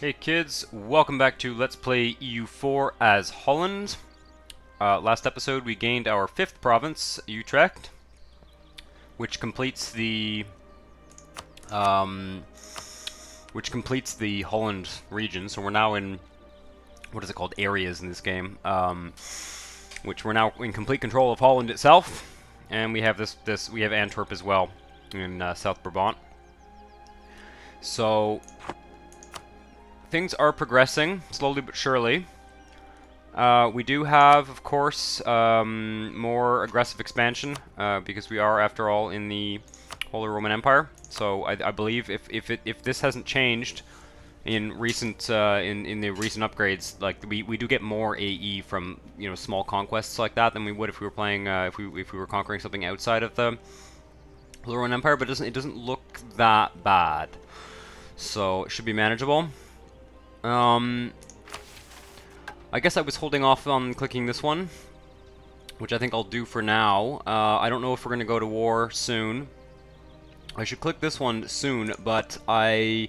Hey kids, welcome back to Let's Play EU4 as Holland. Uh, last episode we gained our fifth province, Utrecht, which completes the um, which completes the Holland region. So we're now in what is it called areas in this game, um, which we're now in complete control of Holland itself, and we have this this we have Antwerp as well in uh, South Brabant. So things are progressing slowly but surely. Uh, we do have, of course, um, more aggressive expansion uh, because we are, after all, in the Holy Roman Empire. So I, I believe if if it, if this hasn't changed in recent uh, in in the recent upgrades, like we, we do get more AE from you know small conquests like that than we would if we were playing uh, if we if we were conquering something outside of the Holy Roman Empire. But it doesn't it doesn't look that bad. So it should be manageable. Um, I guess I was holding off on clicking this one, which I think I'll do for now. Uh, I don't know if we're going to go to war soon. I should click this one soon, but I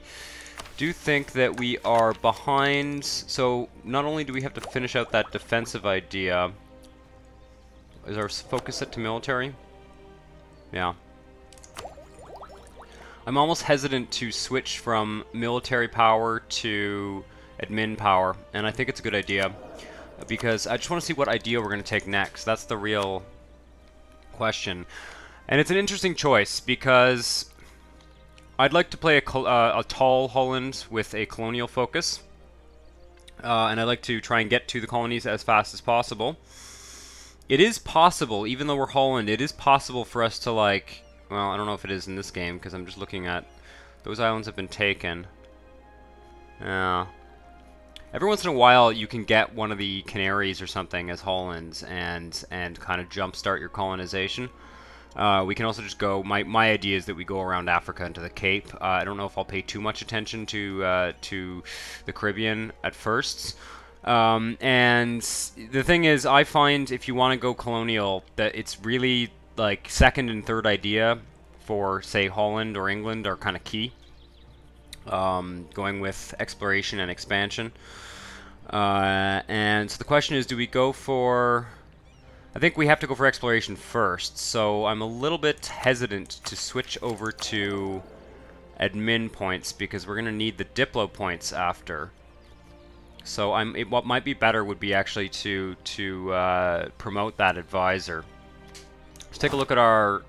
do think that we are behind. So not only do we have to finish out that defensive idea, is our focus set to military? Yeah. I'm almost hesitant to switch from military power to admin power, and I think it's a good idea because I just want to see what idea we're going to take next. That's the real question. And it's an interesting choice because I'd like to play a, uh, a tall Holland with a colonial focus. Uh, and I'd like to try and get to the colonies as fast as possible. It is possible, even though we're Holland, it is possible for us to like well, I don't know if it is in this game, because I'm just looking at... Those islands have been taken. Yeah. Every once in a while, you can get one of the Canaries or something as Hollands and and kind of jumpstart your colonization. Uh, we can also just go. My my idea is that we go around Africa into the Cape. Uh, I don't know if I'll pay too much attention to uh, to the Caribbean at first. Um, and the thing is, I find if you want to go colonial, that it's really like second and third idea for say Holland or England are kind of key. Um, going with exploration and expansion. Uh, and so the question is, do we go for... I think we have to go for exploration first, so I'm a little bit hesitant to switch over to admin points because we're going to need the Diplo points after. So I'm, it, what might be better would be actually to, to uh, promote that advisor. Let's take a look at our.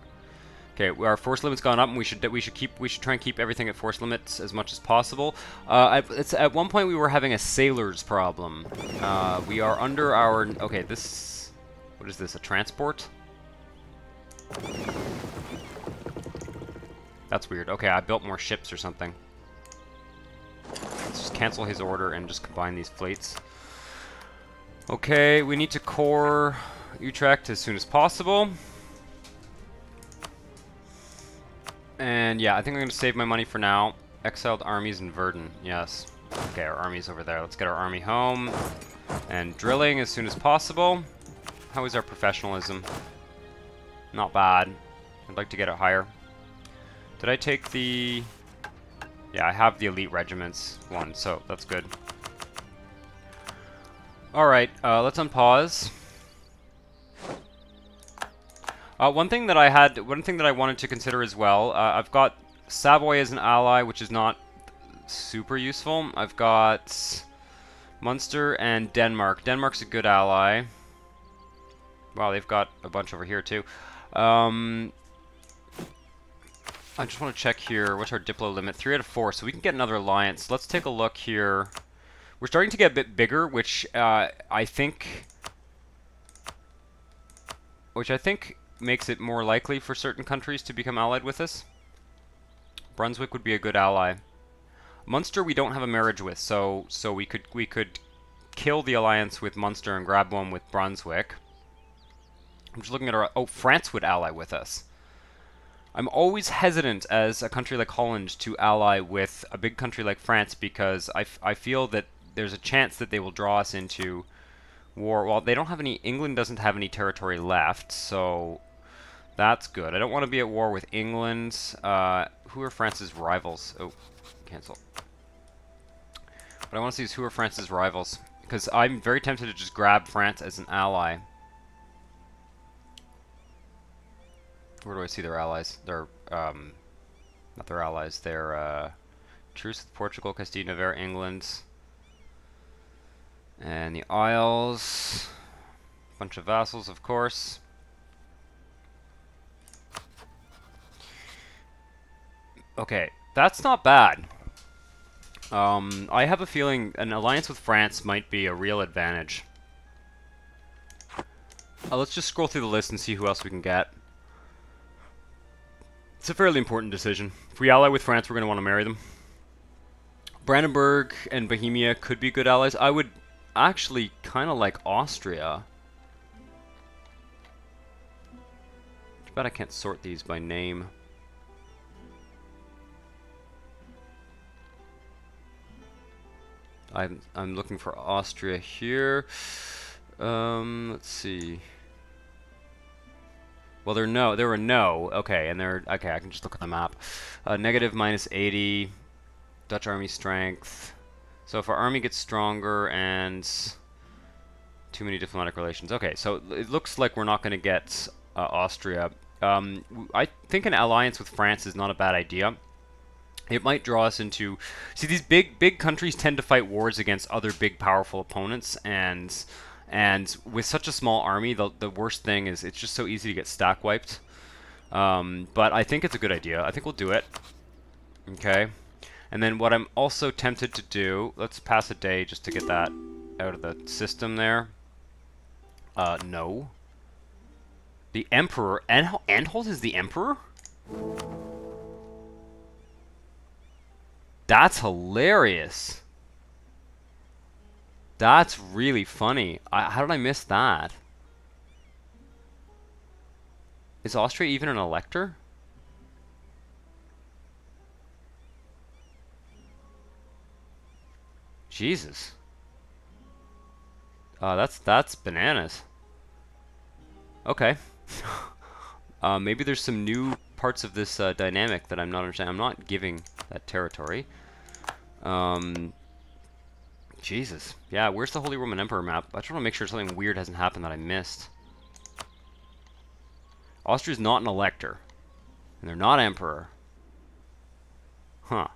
Okay, our force limit's gone up, and we should we should keep we should try and keep everything at force limits as much as possible. Uh, it's at one point we were having a sailors problem. Uh, we are under our okay. This what is this? A transport? That's weird. Okay, I built more ships or something. Let's just cancel his order and just combine these fleets. Okay, we need to core Utrecht as soon as possible. And yeah, I think I'm going to save my money for now. Exiled armies in Verdun, yes. Okay, our army's over there. Let's get our army home. And drilling as soon as possible. How is our professionalism? Not bad. I'd like to get it higher. Did I take the... Yeah, I have the elite regiments one, so that's good. Alright, uh, let's unpause. Uh, one thing that I had, one thing that I wanted to consider as well, uh, I've got Savoy as an ally, which is not super useful. I've got Munster and Denmark. Denmark's a good ally. Wow, they've got a bunch over here too. Um, I just want to check here. What's our Diplo limit? Three out of four, so we can get another alliance. Let's take a look here. We're starting to get a bit bigger, which uh, I think, which I think makes it more likely for certain countries to become allied with us. Brunswick would be a good ally. Munster we don't have a marriage with, so so we could we could kill the alliance with Munster and grab one with Brunswick. I'm just looking at our oh France would ally with us. I'm always hesitant as a country like Holland to ally with a big country like France because I, I feel that there's a chance that they will draw us into war. Well, they don't have any. England doesn't have any territory left, so that's good. I don't want to be at war with England. Uh, who are France's rivals? Oh, cancel. But I want to see is who are France's rivals. Because I'm very tempted to just grab France as an ally. Where do I see their allies? Their, um, not their allies, their, uh, truce with Portugal, Castile, Navarre, England. And the Isles. Bunch of vassals, of course. Okay, that's not bad. Um, I have a feeling an alliance with France might be a real advantage. Uh, let's just scroll through the list and see who else we can get. It's a fairly important decision. If we ally with France, we're going to want to marry them. Brandenburg and Bohemia could be good allies. I would actually kind of like Austria. Too bad I can't sort these by name. I'm I'm looking for Austria here. Um, let's see. Well, there no. there are no. Okay, and they're okay. I can just look at the map. Uh, negative minus 80. Dutch army strength. So if our army gets stronger and too many diplomatic relations. Okay, so it looks like we're not going to get uh, Austria. Um, I think an alliance with France is not a bad idea it might draw us into see these big big countries tend to fight wars against other big powerful opponents and and with such a small army the, the worst thing is it's just so easy to get stack wiped. Um, but I think it's a good idea. I think we'll do it. Okay. And then what I'm also tempted to do let's pass a day just to get that out of the system there. Uh, no. The Emperor and Anhalt is the Emperor That's hilarious. That's really funny. I, how did I miss that? Is Austria even an elector? Jesus. Uh, that's that's bananas. Okay. uh, maybe there's some new parts of this uh, dynamic that I'm not understanding. I'm not giving that territory. Um, Jesus. Yeah, where's the Holy Roman Emperor map? I just want to make sure something weird hasn't happened that I missed. Austria's not an elector. And they're not emperor. Huh.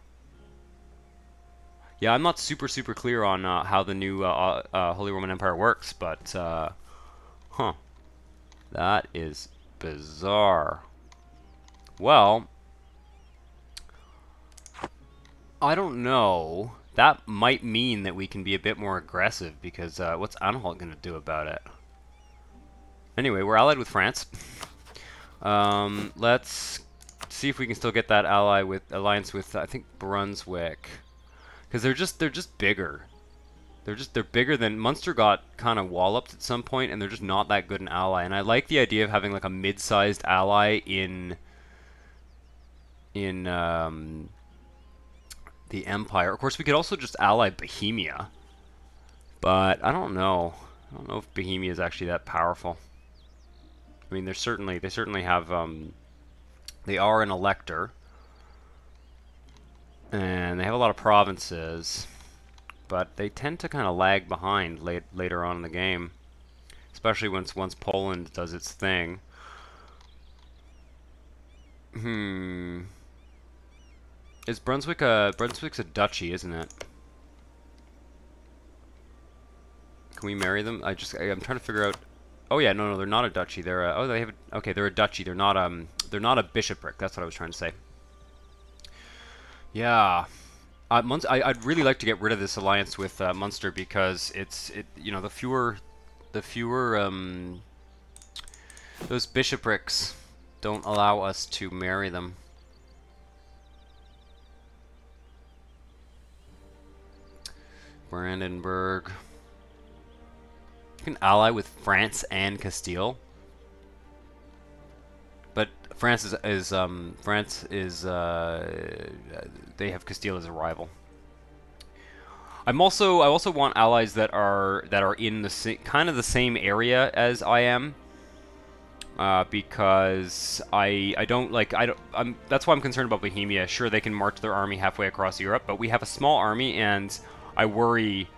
Yeah, I'm not super, super clear on uh, how the new uh, uh, uh Holy Roman Empire works, but, uh, huh. That is bizarre. Well, I don't know. That might mean that we can be a bit more aggressive because uh, what's Anhalt going to do about it? Anyway, we're allied with France. um, let's see if we can still get that ally with alliance with I think Brunswick, because they're just they're just bigger. They're just they're bigger than Munster got kind of walloped at some point, and they're just not that good an ally. And I like the idea of having like a mid-sized ally in in um, the Empire. Of course, we could also just ally Bohemia. But I don't know. I don't know if Bohemia is actually that powerful. I mean, they're certainly they certainly have um, they are an elector, and they have a lot of provinces, but they tend to kind of lag behind late later on in the game, especially once once Poland does its thing. Hmm. Is Brunswick a Brunswick's a duchy, isn't it? Can we marry them? I just I, am trying to figure out. Oh yeah, no, no, they're not a duchy. They're a, oh they have a, okay, they're a duchy. They're not um they're not a bishopric. That's what I was trying to say. Yeah, uh, Munster, I, would really like to get rid of this alliance with uh, Munster because it's it you know the fewer the fewer um those bishoprics don't allow us to marry them. Brandenburg. You can ally with France and Castile. But France is, is um, France is uh, they have Castile as a rival. I'm also I also want allies that are that are in the same kind of the same area as I am. Uh, because I I don't like I don't I'm that's why I'm concerned about Bohemia. Sure, they can march their army halfway across Europe, but we have a small army and I worry,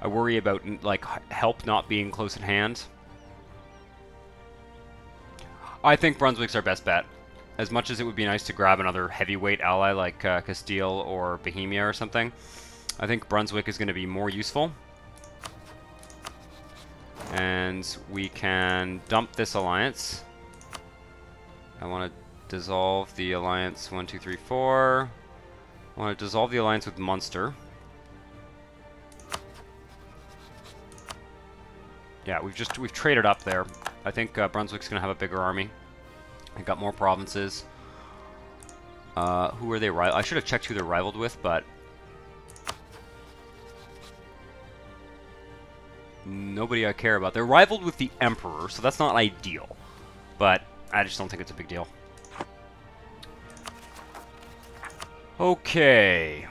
I worry about like help not being close at hand. I think Brunswick's our best bet. As much as it would be nice to grab another heavyweight ally like uh, Castile or Bohemia or something, I think Brunswick is going to be more useful. And we can dump this alliance. I want to dissolve the alliance 1, 2, 3, 4. I want to dissolve the alliance with Munster. Yeah, we've just we've traded up there. I think uh, Brunswick's to have a bigger army. I got more provinces. Uh, who are they? I should have checked who they're rivaled with, but nobody I care about. They're rivaled with the Emperor, so that's not ideal. But I just don't think it's a big deal. Okay.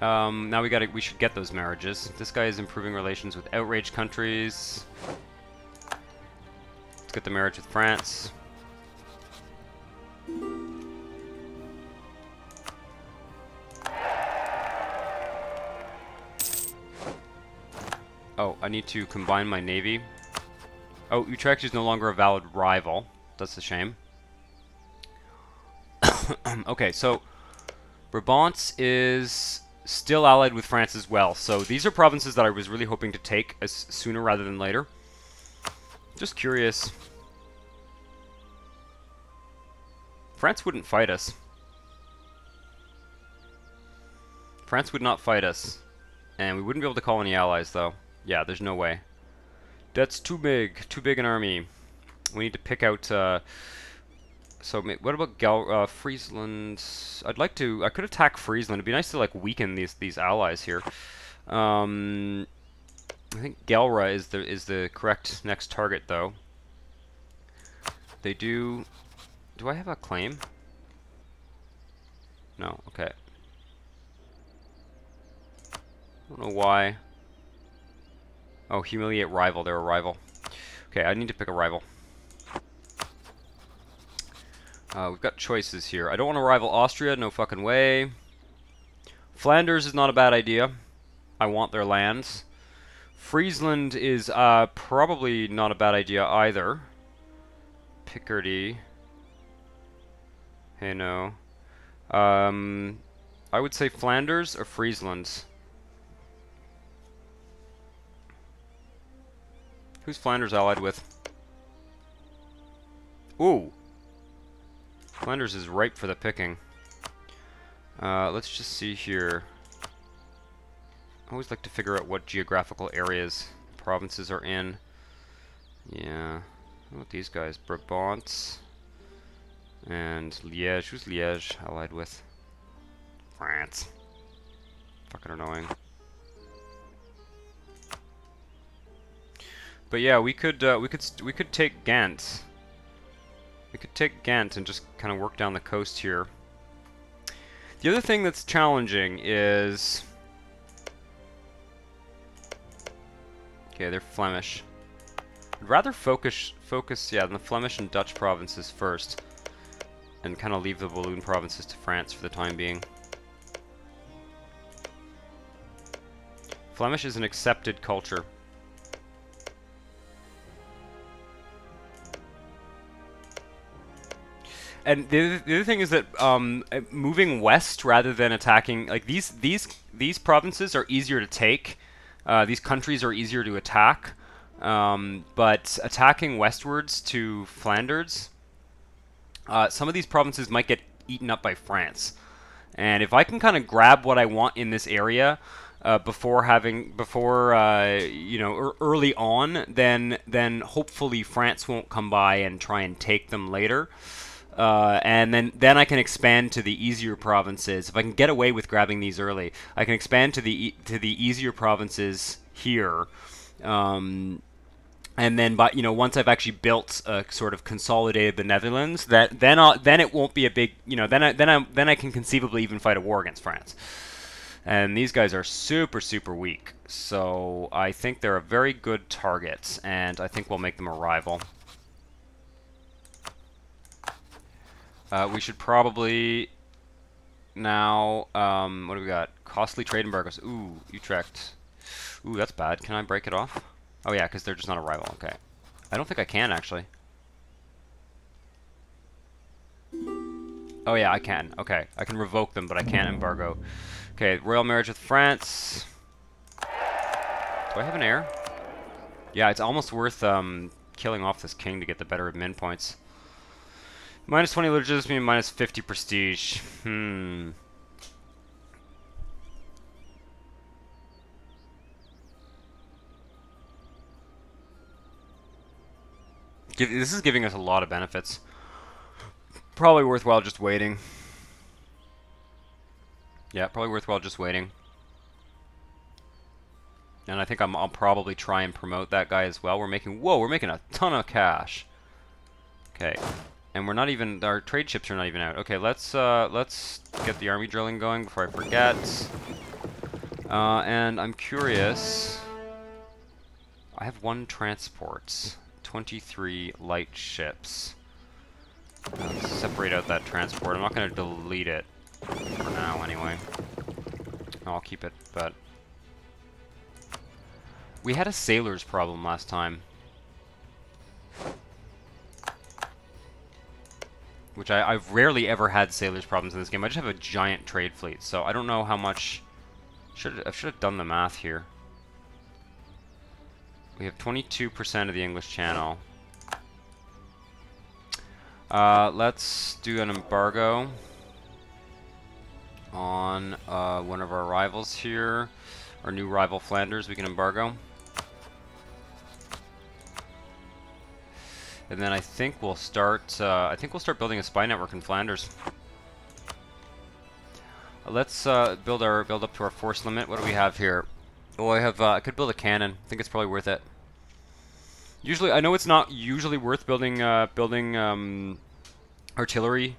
Um, now we gotta, we should get those marriages. This guy is improving relations with outraged countries. Let's get the marriage with France. Oh, I need to combine my navy. Oh, Utrecht is no longer a valid rival. That's a shame. okay, so Brabant is still allied with France as well. So these are provinces that I was really hoping to take as sooner rather than later. Just curious. France wouldn't fight us. France would not fight us. And we wouldn't be able to call any allies, though. Yeah, there's no way. That's too big. Too big an army. We need to pick out... Uh, so what about Gal uh, Friesland? I'd like to. I could attack Friesland. It'd be nice to like weaken these these allies here. Um, I think Galra is the is the correct next target though. They do. Do I have a claim? No. Okay. I don't know why. Oh, humiliate rival. They're a rival. Okay, I need to pick a rival. Uh, we've got choices here. I don't want to rival Austria, no fucking way. Flanders is not a bad idea. I want their lands. Friesland is uh, probably not a bad idea either. Picardy. Hey, no. Um, I would say Flanders or Friesland. Who's Flanders allied with? Ooh, Flanders is ripe for the picking. Uh, let's just see here. I always like to figure out what geographical areas provinces are in. Yeah. What these guys? Brabant and Liège. Who's Liège allied with? France. Fucking annoying. But yeah, we could uh, we could we could take Ghent. We could take Ghent and just kind of work down the coast here. The other thing that's challenging is... Okay, they're Flemish. I'd rather focus, focus, yeah, on the Flemish and Dutch provinces first. And kind of leave the Walloon provinces to France for the time being. Flemish is an accepted culture. And the, the other thing is that um, uh, moving west rather than attacking like these these these provinces are easier to take. Uh, these countries are easier to attack, um, but attacking westwards to Flanders, uh, some of these provinces might get eaten up by France. And if I can kind of grab what I want in this area uh, before having before uh, you know early on, then then hopefully France won't come by and try and take them later. Uh, and then, then I can expand to the easier provinces. If I can get away with grabbing these early, I can expand to the to the easier provinces here. Um, and then, but you know, once I've actually built a sort of consolidated the Netherlands, that then I'll, then it won't be a big, you know, then I then I then I can conceivably even fight a war against France. And these guys are super super weak, so I think they're a very good target, and I think we'll make them a rival. Uh, we should probably now. Um, what do we got? Costly trade embargoes. Ooh, Utrecht. Ooh, that's bad. Can I break it off? Oh yeah, because they're just not a rival. Okay. I don't think I can, actually. Oh yeah, I can. Okay, I can revoke them, but I can't embargo. Okay, royal marriage with France. Do I have an heir? Yeah, it's almost worth um, killing off this king to get the better of min points. Minus 20 legitimacy, minus 50 prestige. Hmm. this is giving us a lot of benefits. Probably worthwhile just waiting. Yeah, probably worthwhile just waiting. And I think i will probably try and promote that guy as well. We're making, whoa, we're making a ton of cash. Okay, and we're not even, our trade ships are not even out. Okay, let's, uh, let's get the army drilling going before I forget. Uh, and I'm curious, I have one transport, 23 light ships. Let's separate out that transport. I'm not going to delete it for now anyway. I'll keep it, but we had a sailor's problem last time. Which I, I've rarely ever had sailors problems in this game. I just have a giant trade fleet, so I don't know how much... Should I should have done the math here. We have 22% of the English Channel. Uh, let's do an embargo on uh, one of our rivals here. Our new rival Flanders, we can embargo. And then I think we'll start, uh, I think we'll start building a spy network in Flanders. Let's uh, build our build up to our force limit. What do we have here? Oh, I have, uh, I could build a cannon. I think it's probably worth it. Usually, I know it's not usually worth building, uh, building um, artillery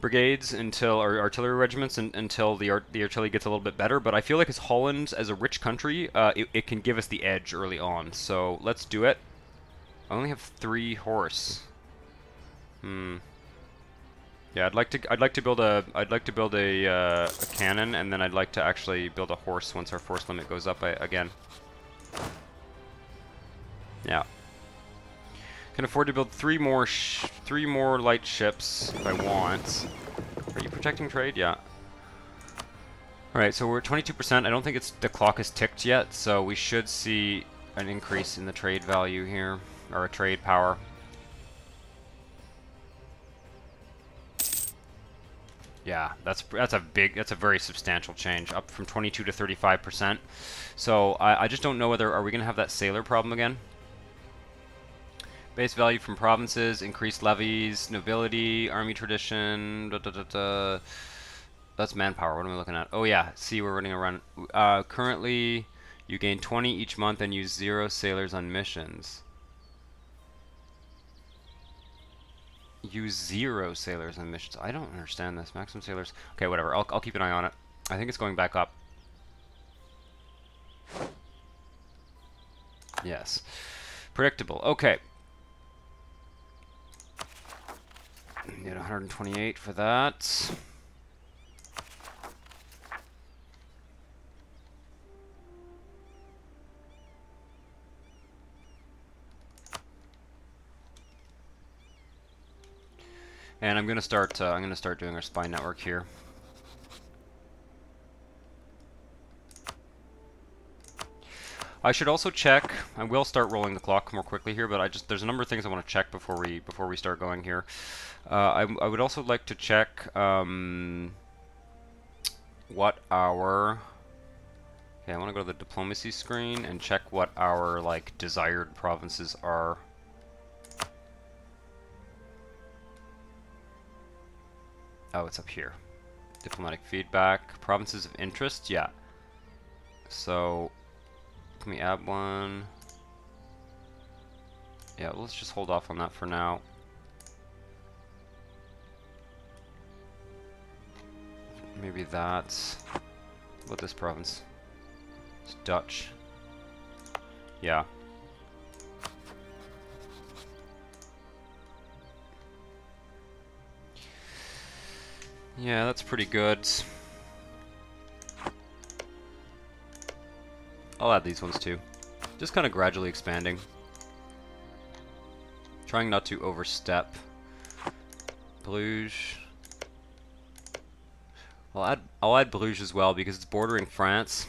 brigades until or artillery regiments and, until the art, the artillery gets a little bit better. But I feel like as Holland, as a rich country, uh, it, it, can give us the edge early on. So let's do it. I only have three horse. Hmm. Yeah, I'd like to. I'd like to build a. I'd like to build a, uh, a cannon, and then I'd like to actually build a horse once our force limit goes up again. Yeah. Can afford to build three more. three more light ships if I want. Are you protecting trade? Yeah. All right, so we're 22%. I don't think it's the clock is ticked yet, so we should see an increase in the trade value here or a trade power. Yeah, that's that's a big, that's a very substantial change, up from 22 to 35 percent. So I, I just don't know whether are we going to have that sailor problem again. Base value from provinces, increased levies, nobility, army tradition. Da, da, da, that's manpower. What am I looking at? Oh yeah, see, we're running around. Uh, currently, you gain 20 each month and use zero sailors on missions. Use zero sailors in missions. I don't understand this. Maximum sailors. Okay, whatever. I'll, I'll keep an eye on it. I think it's going back up. Yes. Predictable. Okay. Get 128 for that. And I'm gonna start. Uh, I'm gonna start doing our spy network here. I should also check. I will start rolling the clock more quickly here, but I just there's a number of things I want to check before we before we start going here. Uh, I, I would also like to check um, what our okay. I want to go to the diplomacy screen and check what our like desired provinces are. Oh, it's up here. Diplomatic feedback. Provinces of interest? Yeah. So, can we add one? Yeah, let's just hold off on that for now. Maybe that's... What this province? It's Dutch. Yeah. Yeah, that's pretty good. I'll add these ones too. Just kind of gradually expanding. Trying not to overstep. Bruges. I'll add I'll add Bruges as well because it's bordering France.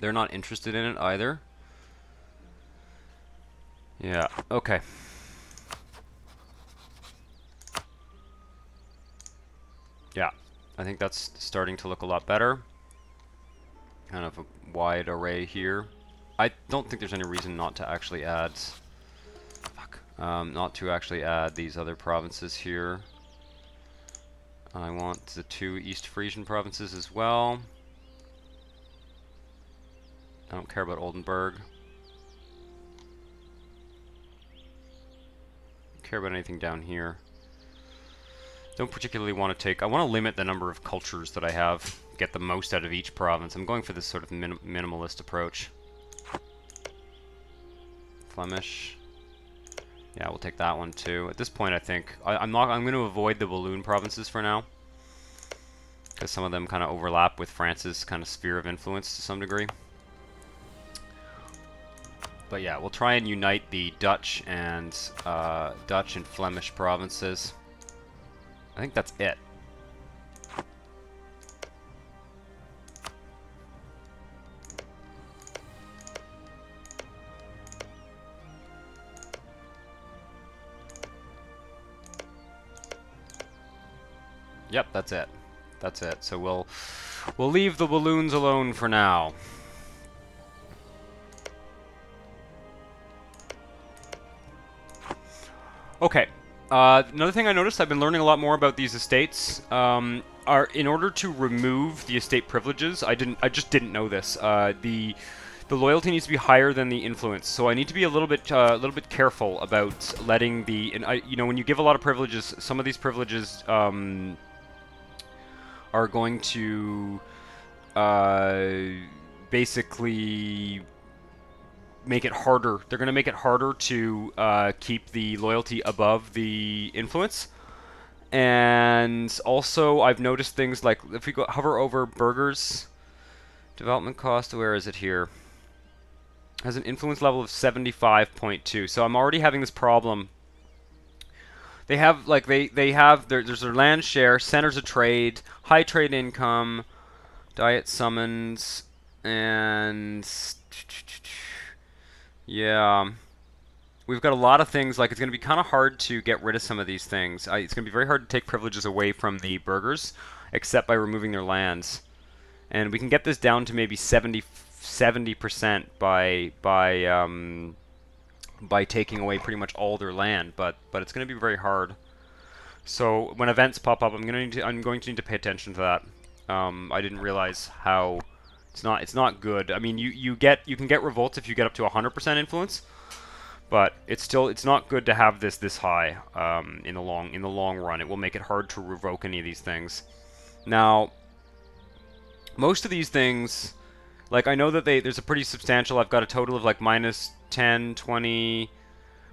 They're not interested in it either. Yeah, okay. Yeah, I think that's starting to look a lot better. Kind of a wide array here. I don't think there's any reason not to actually add... Fuck. Um, not to actually add these other provinces here. I want the two East Frisian provinces as well. I don't care about Oldenburg. Don't care about anything down here. Don't particularly want to take... I want to limit the number of cultures that I have. Get the most out of each province. I'm going for this sort of minim minimalist approach. Flemish. Yeah, we'll take that one too. At this point, I think I, am not. I'm going to avoid the Walloon provinces for now, because some of them kind of overlap with France's kind of sphere of influence to some degree. But yeah, we'll try and unite the Dutch and uh, Dutch and Flemish provinces. I think that's it. Yep, that's it. That's it. So we'll we'll leave the Walloons alone for now. Okay. Uh, another thing I noticed, I've been learning a lot more about these estates. Um, are in order to remove the estate privileges, I didn't, I just didn't know this. Uh, the the loyalty needs to be higher than the influence, so I need to be a little bit, uh, a little bit careful about letting the, and I, you know, when you give a lot of privileges, some of these privileges um, are going to uh, basically make it harder. They're going to make it harder to uh, keep the loyalty above the influence. And also, I've noticed things like if we go hover over burghers, development cost, where is it here? Has an influence level of 75.2. So I'm already having this problem. They have like they they have their, there's their land share, centers of trade, high trade income, diet summons, and yeah. We've got a lot of things, like it's going to be kind of hard to get rid of some of these things. It's going to be very hard to take privileges away from the burghers, except by removing their lands. And we can get this down to maybe 70 percent by by um, by taking away pretty much all their land, but but it's going to be very hard. So when events pop up, I'm going to I'm going to need to pay attention to that. Um, I didn't realize how it's not it's not good. I mean, you you get you can get revolts if you get up to 100% influence, but it's still it's not good to have this this high um, in the long in the long run. It will make it hard to revoke any of these things. Now, most of these things, like I know that they there's a pretty substantial. I've got a total of like minus 10, 20,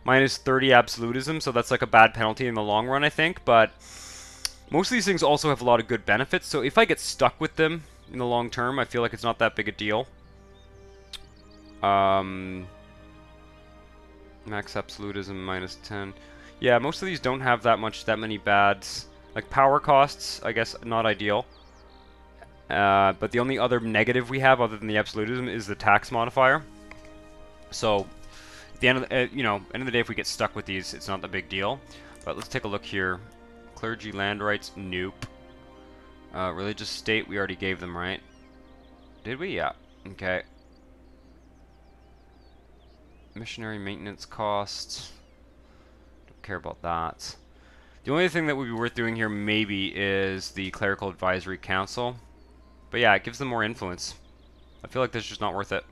minus 30 absolutism, so that's like a bad penalty in the long run, I think. But most of these things also have a lot of good benefits. So if I get stuck with them in the long term. I feel like it's not that big a deal. Um, max absolutism minus 10. Yeah, most of these don't have that much, that many bads. Like power costs, I guess not ideal. Uh, but the only other negative we have other than the absolutism is the tax modifier. So, at the end of the, uh, you know, end of the day, if we get stuck with these, it's not the big deal. But let's take a look here. Clergy land rights, nope. Uh, religious state, we already gave them, right? Did we? Yeah. Okay. Missionary maintenance costs. Don't care about that. The only thing that would be worth doing here maybe is the Clerical Advisory Council. But yeah, it gives them more influence. I feel like this is just not worth it.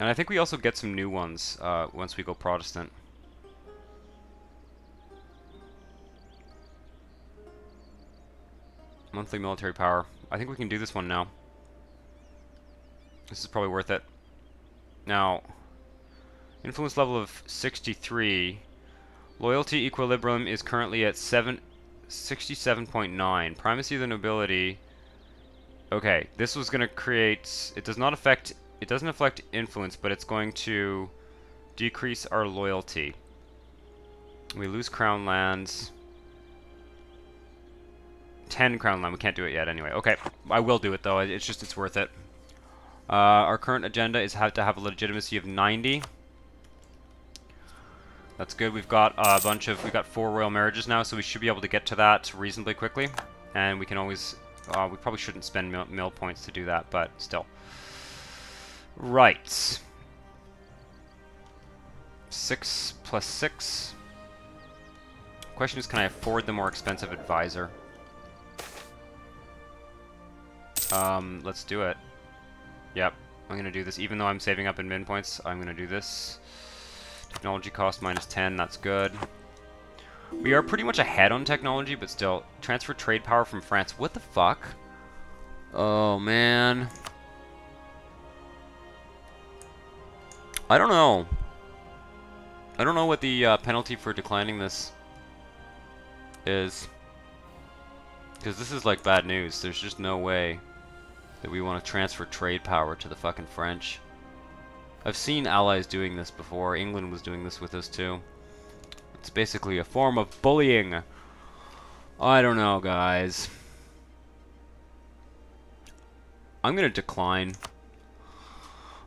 And I think we also get some new ones uh, once we go Protestant. Monthly military power. I think we can do this one now. This is probably worth it. Now, Influence level of 63. Loyalty equilibrium is currently at 7 67.9. Primacy of the nobility. Okay, this was going to create... It does not affect... It doesn't affect influence, but it's going to decrease our loyalty. We lose crown lands. 10 crown line. We can't do it yet anyway. Okay, I will do it though. It's just, it's worth it. Uh, our current agenda is have to have a legitimacy of 90. That's good. We've got a bunch of, we've got four royal marriages now, so we should be able to get to that reasonably quickly. And we can always, uh, we probably shouldn't spend mill points to do that, but still. Right. Six plus six. Question is, can I afford the more expensive advisor? Um, let's do it. Yep, I'm gonna do this. Even though I'm saving up admin points, I'm gonna do this. Technology cost minus 10, that's good. We are pretty much ahead on technology, but still. Transfer trade power from France. What the fuck? Oh, man. I don't know. I don't know what the uh, penalty for declining this is. Because this is like bad news. There's just no way that we want to transfer trade power to the fucking French. I've seen allies doing this before. England was doing this with us too. It's basically a form of bullying. I don't know, guys. I'm gonna decline.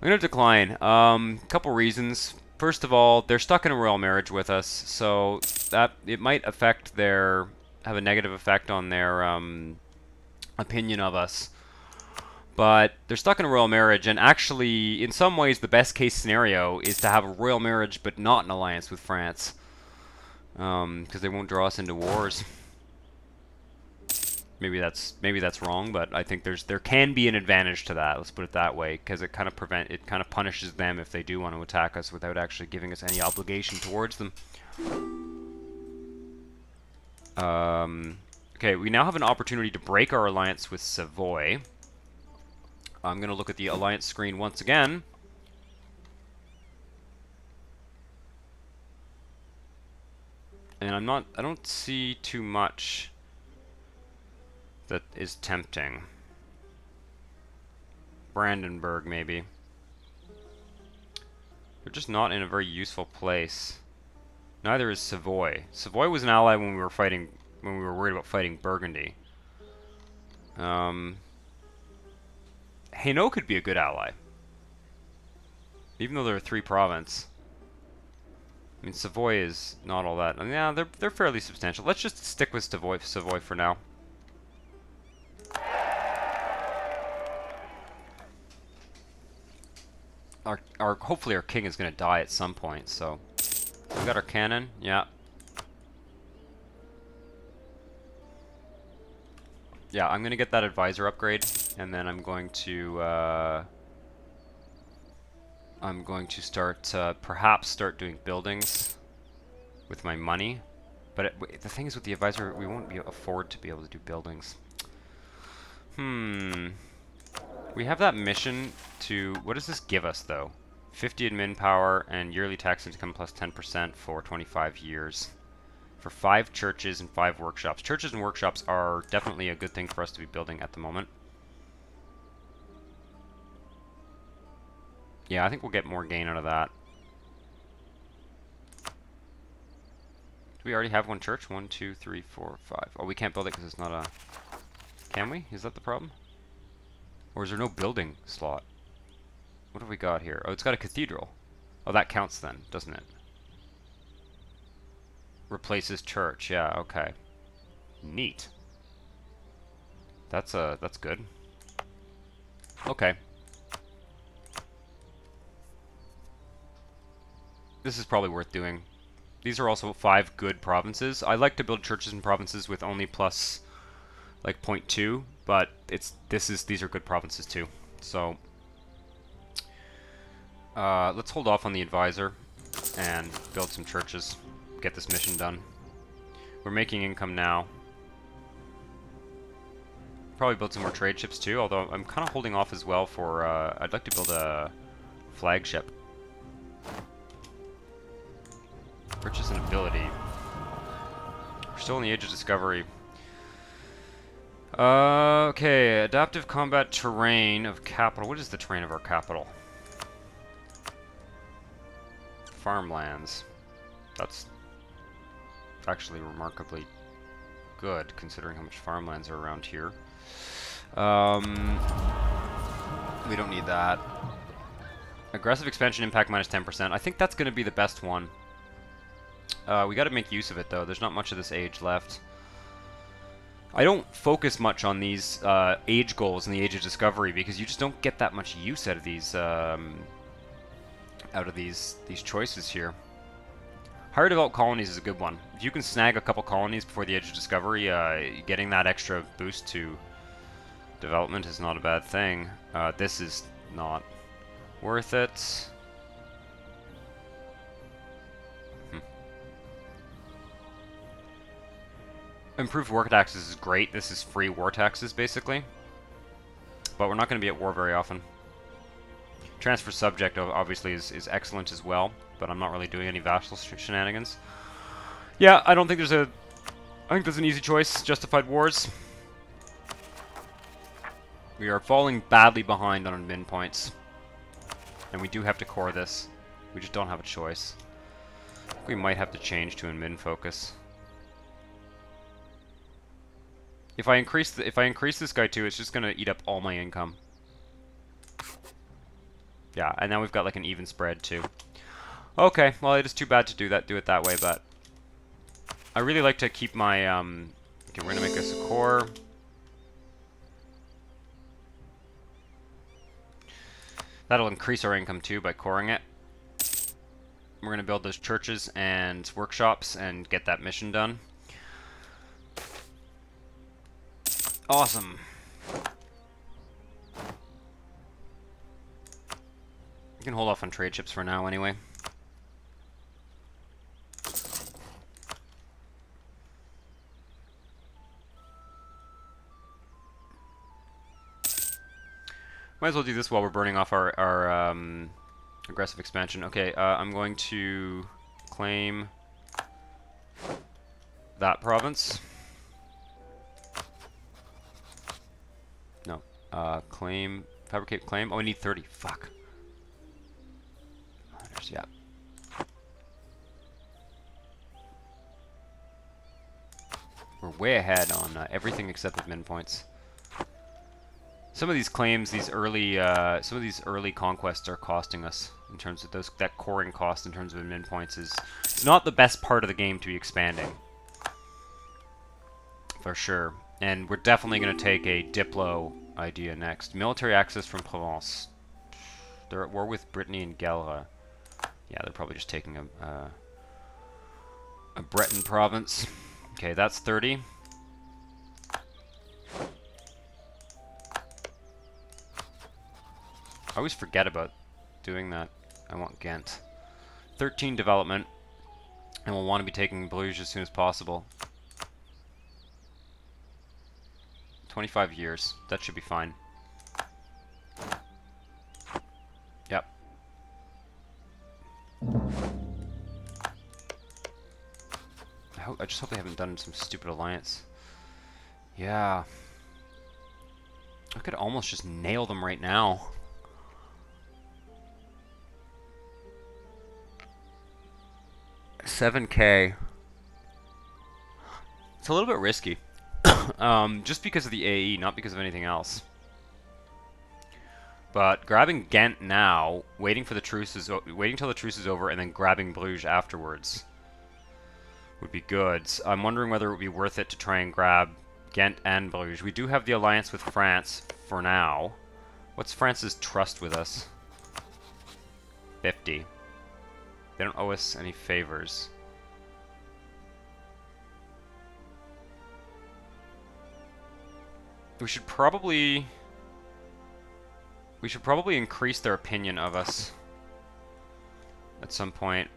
I'm gonna decline. Um, couple reasons. First of all, they're stuck in a royal marriage with us, so that it might affect their have a negative effect on their um, opinion of us but they're stuck in a royal marriage, and actually, in some ways, the best case scenario is to have a royal marriage but not an alliance with France. Because um, they won't draw us into wars. Maybe that's maybe that's wrong, but I think there's there can be an advantage to that. Let's put it that way, because it kind of prevent it kind of punishes them if they do want to attack us without actually giving us any obligation towards them. Um, okay, we now have an opportunity to break our alliance with Savoy. I'm going to look at the alliance screen once again. And I'm not, I don't see too much that is tempting. Brandenburg, maybe. They're just not in a very useful place. Neither is Savoy. Savoy was an ally when we were fighting, when we were worried about fighting Burgundy. Um, Hainaut could be a good ally. Even though they're a three province. I mean, Savoy is not all that. Yeah, they're, they're fairly substantial. Let's just stick with Savoy, Savoy for now. Our, our, hopefully our king is going to die at some point, so... We got our cannon, yeah. Yeah, I'm going to get that advisor upgrade and then I'm going to uh, I'm going to start uh, perhaps start doing buildings with my money but it, the thing is with the advisor we won't be afford to be able to do buildings hmm we have that mission to what does this give us though 50 admin power and yearly tax income plus 10% for 25 years for five churches and five workshops. Churches and workshops are definitely a good thing for us to be building at the moment. Yeah, I think we'll get more gain out of that. Do we already have one church? One, two, three, four, five. Oh, we can't build it because it's not a... Can we? Is that the problem? Or is there no building slot? What have we got here? Oh, it's got a cathedral. Oh, that counts then, doesn't it? Replaces church. Yeah, okay. Neat. That's, uh, that's good. Okay. This is probably worth doing. These are also five good provinces. I like to build churches in provinces with only plus like 0.2, but it's this is these are good provinces too. So uh, let's hold off on the advisor and build some churches. Get this mission done. We're making income now. Probably build some more trade ships too, although I'm kind of holding off as well for, uh, I'd like to build a flagship Purchase an ability. We're still in the age of discovery. Uh, okay, adaptive combat terrain of capital. What is the terrain of our capital? Farmlands. That's actually remarkably good, considering how much farmlands are around here. Um, we don't need that. Aggressive expansion impact minus 10%. I think that's going to be the best one. Uh, we got to make use of it, though. There's not much of this age left. I don't focus much on these uh, age goals in the Age of Discovery because you just don't get that much use out of these um, out of these these choices here. Higher developed colonies is a good one. If you can snag a couple colonies before the Age of Discovery, uh, getting that extra boost to development is not a bad thing. Uh, this is not worth it. Improved war taxes is great. This is free war taxes, basically. But we're not going to be at war very often. Transfer subject, obviously, is, is excellent as well. But I'm not really doing any vassal sh shenanigans. Yeah, I don't think there's a... I think there's an easy choice. Justified wars. We are falling badly behind on admin points. And we do have to core this. We just don't have a choice. We might have to change to admin focus. If I increase the, if I increase this guy too, it's just gonna eat up all my income. Yeah, and now we've got like an even spread too. Okay, well it is too bad to do that, do it that way, but I really like to keep my um. Okay, we're gonna make this a core. That'll increase our income too by coring it. We're gonna build those churches and workshops and get that mission done. Awesome. You can hold off on trade ships for now anyway. Might as well do this while we're burning off our, our um, aggressive expansion. Okay, uh, I'm going to claim that province. Uh, claim, fabricate claim. Oh, I need 30. Fuck. There's, yeah. We're way ahead on uh, everything except the min points. Some of these claims, these early, uh, some of these early conquests are costing us in terms of those that coring cost in terms of min points is not the best part of the game to be expanding, for sure. And we're definitely going to take a Diplo idea next. Military access from Provence. They're at war with Brittany and Gelre. Yeah, they're probably just taking a, uh, a Breton province. Okay, that's 30. I always forget about doing that. I want Ghent. 13 development. And we'll want to be taking Bruges as soon as possible. 25 years. That should be fine. Yep. I, hope, I just hope they haven't done some stupid alliance. Yeah. I could almost just nail them right now. Seven K. It's a little bit risky um, just because of the AE, not because of anything else. But grabbing Ghent now, waiting for the truce is waiting till the truce is over, and then grabbing Bruges afterwards would be good. I'm wondering whether it would be worth it to try and grab Ghent and Bruges. We do have the alliance with France for now. What's France's trust with us? 50. They don't owe us any favors. We should probably... We should probably increase their opinion of us at some point.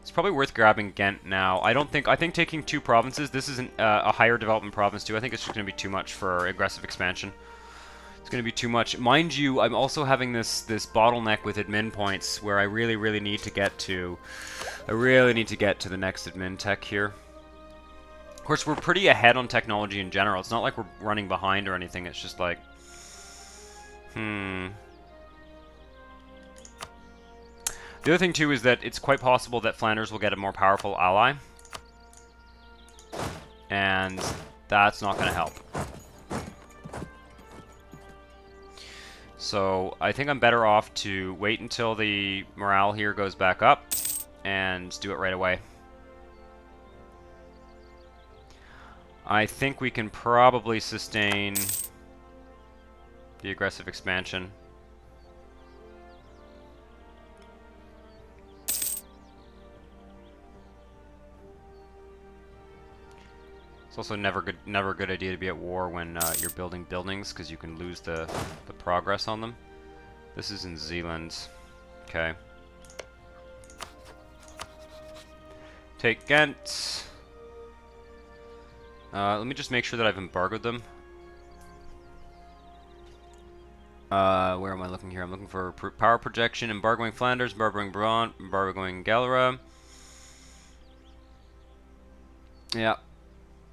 It's probably worth grabbing Ghent now. I don't think... I think taking two provinces, this is an, uh, a higher development province too. I think it's just going to be too much for aggressive expansion. It's going to be too much. Mind you, I'm also having this this bottleneck with admin points where I really, really need to get to... I really need to get to the next admin tech here. Of course, we're pretty ahead on technology in general. It's not like we're running behind or anything. It's just like... Hmm... The other thing, too, is that it's quite possible that Flanders will get a more powerful ally. And that's not going to help. So I think I'm better off to wait until the morale here goes back up and do it right away. I think we can probably sustain the aggressive expansion. It's also never good, never a good idea to be at war when uh, you're building buildings because you can lose the, the progress on them. This is in Zealand. Okay. Take Ghent. Uh, let me just make sure that I've embargoed them. Uh, where am I looking here? I'm looking for power projection, embargoing Flanders, embargoing Brabant, embargoing Gelre. Yeah,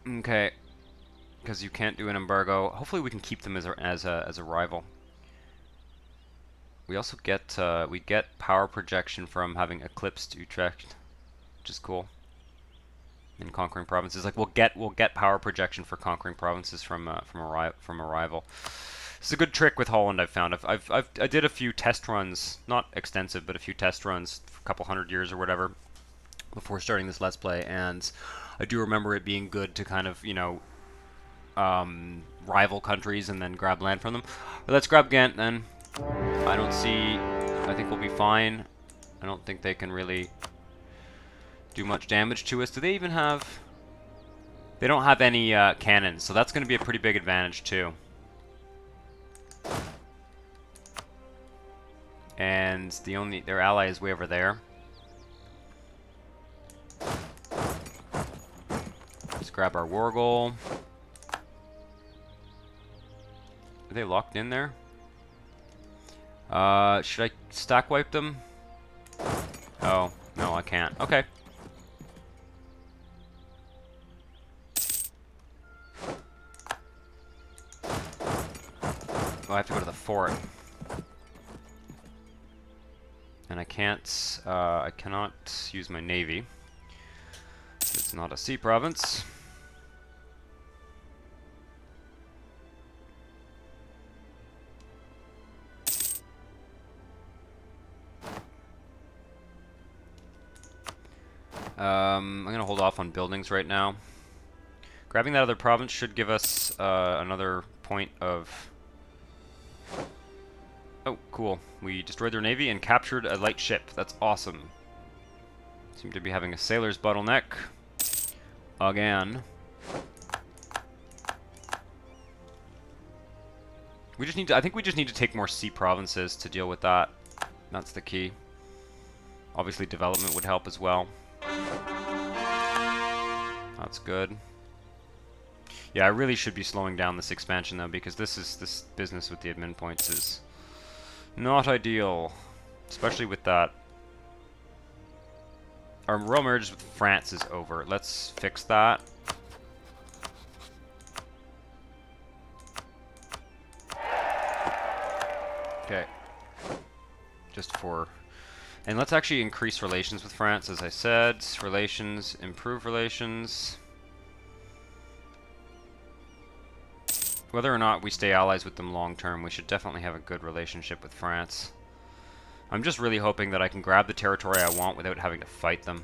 Okay. Because you can't do an embargo. Hopefully we can keep them as a, as a, as a rival. We also get uh, we get power projection from having eclipsed Utrecht, which is cool. In conquering provinces, like we'll get we'll get power projection for conquering provinces from uh, from a from a rival. It's a good trick with Holland. I've found. I've, I've, I've I did a few test runs, not extensive, but a few test runs, a couple hundred years or whatever, before starting this let's play, and I do remember it being good to kind of, you know, um, rival countries and then grab land from them. But let's grab Ghent then. I don't see... I think we'll be fine. I don't think they can really do much damage to us. Do they even have... They don't have any uh, cannons, so that's going to be a pretty big advantage too. And the only... Their ally is way over there. Grab our war goal. Are they locked in there? Uh, should I stack wipe them? Oh, no, I can't. Okay. Oh, I have to go to the fort. And I can't, uh, I cannot use my navy. It's not a sea province. Um, I'm going to hold off on buildings right now. Grabbing that other province should give us uh, another point of... Oh, cool. We destroyed their navy and captured a light ship. That's awesome. Seem to be having a sailor's bottleneck. Again. We just need to, I think we just need to take more sea provinces to deal with that. That's the key. Obviously development would help as well. That's good. Yeah, I really should be slowing down this expansion though, because this is this business with the admin points is not ideal, especially with that. Our royal marriage with France is over. Let's fix that. Okay. Just for and let's actually increase relations with France, as I said. Relations, improve relations. Whether or not we stay allies with them long term, we should definitely have a good relationship with France. I'm just really hoping that I can grab the territory I want without having to fight them.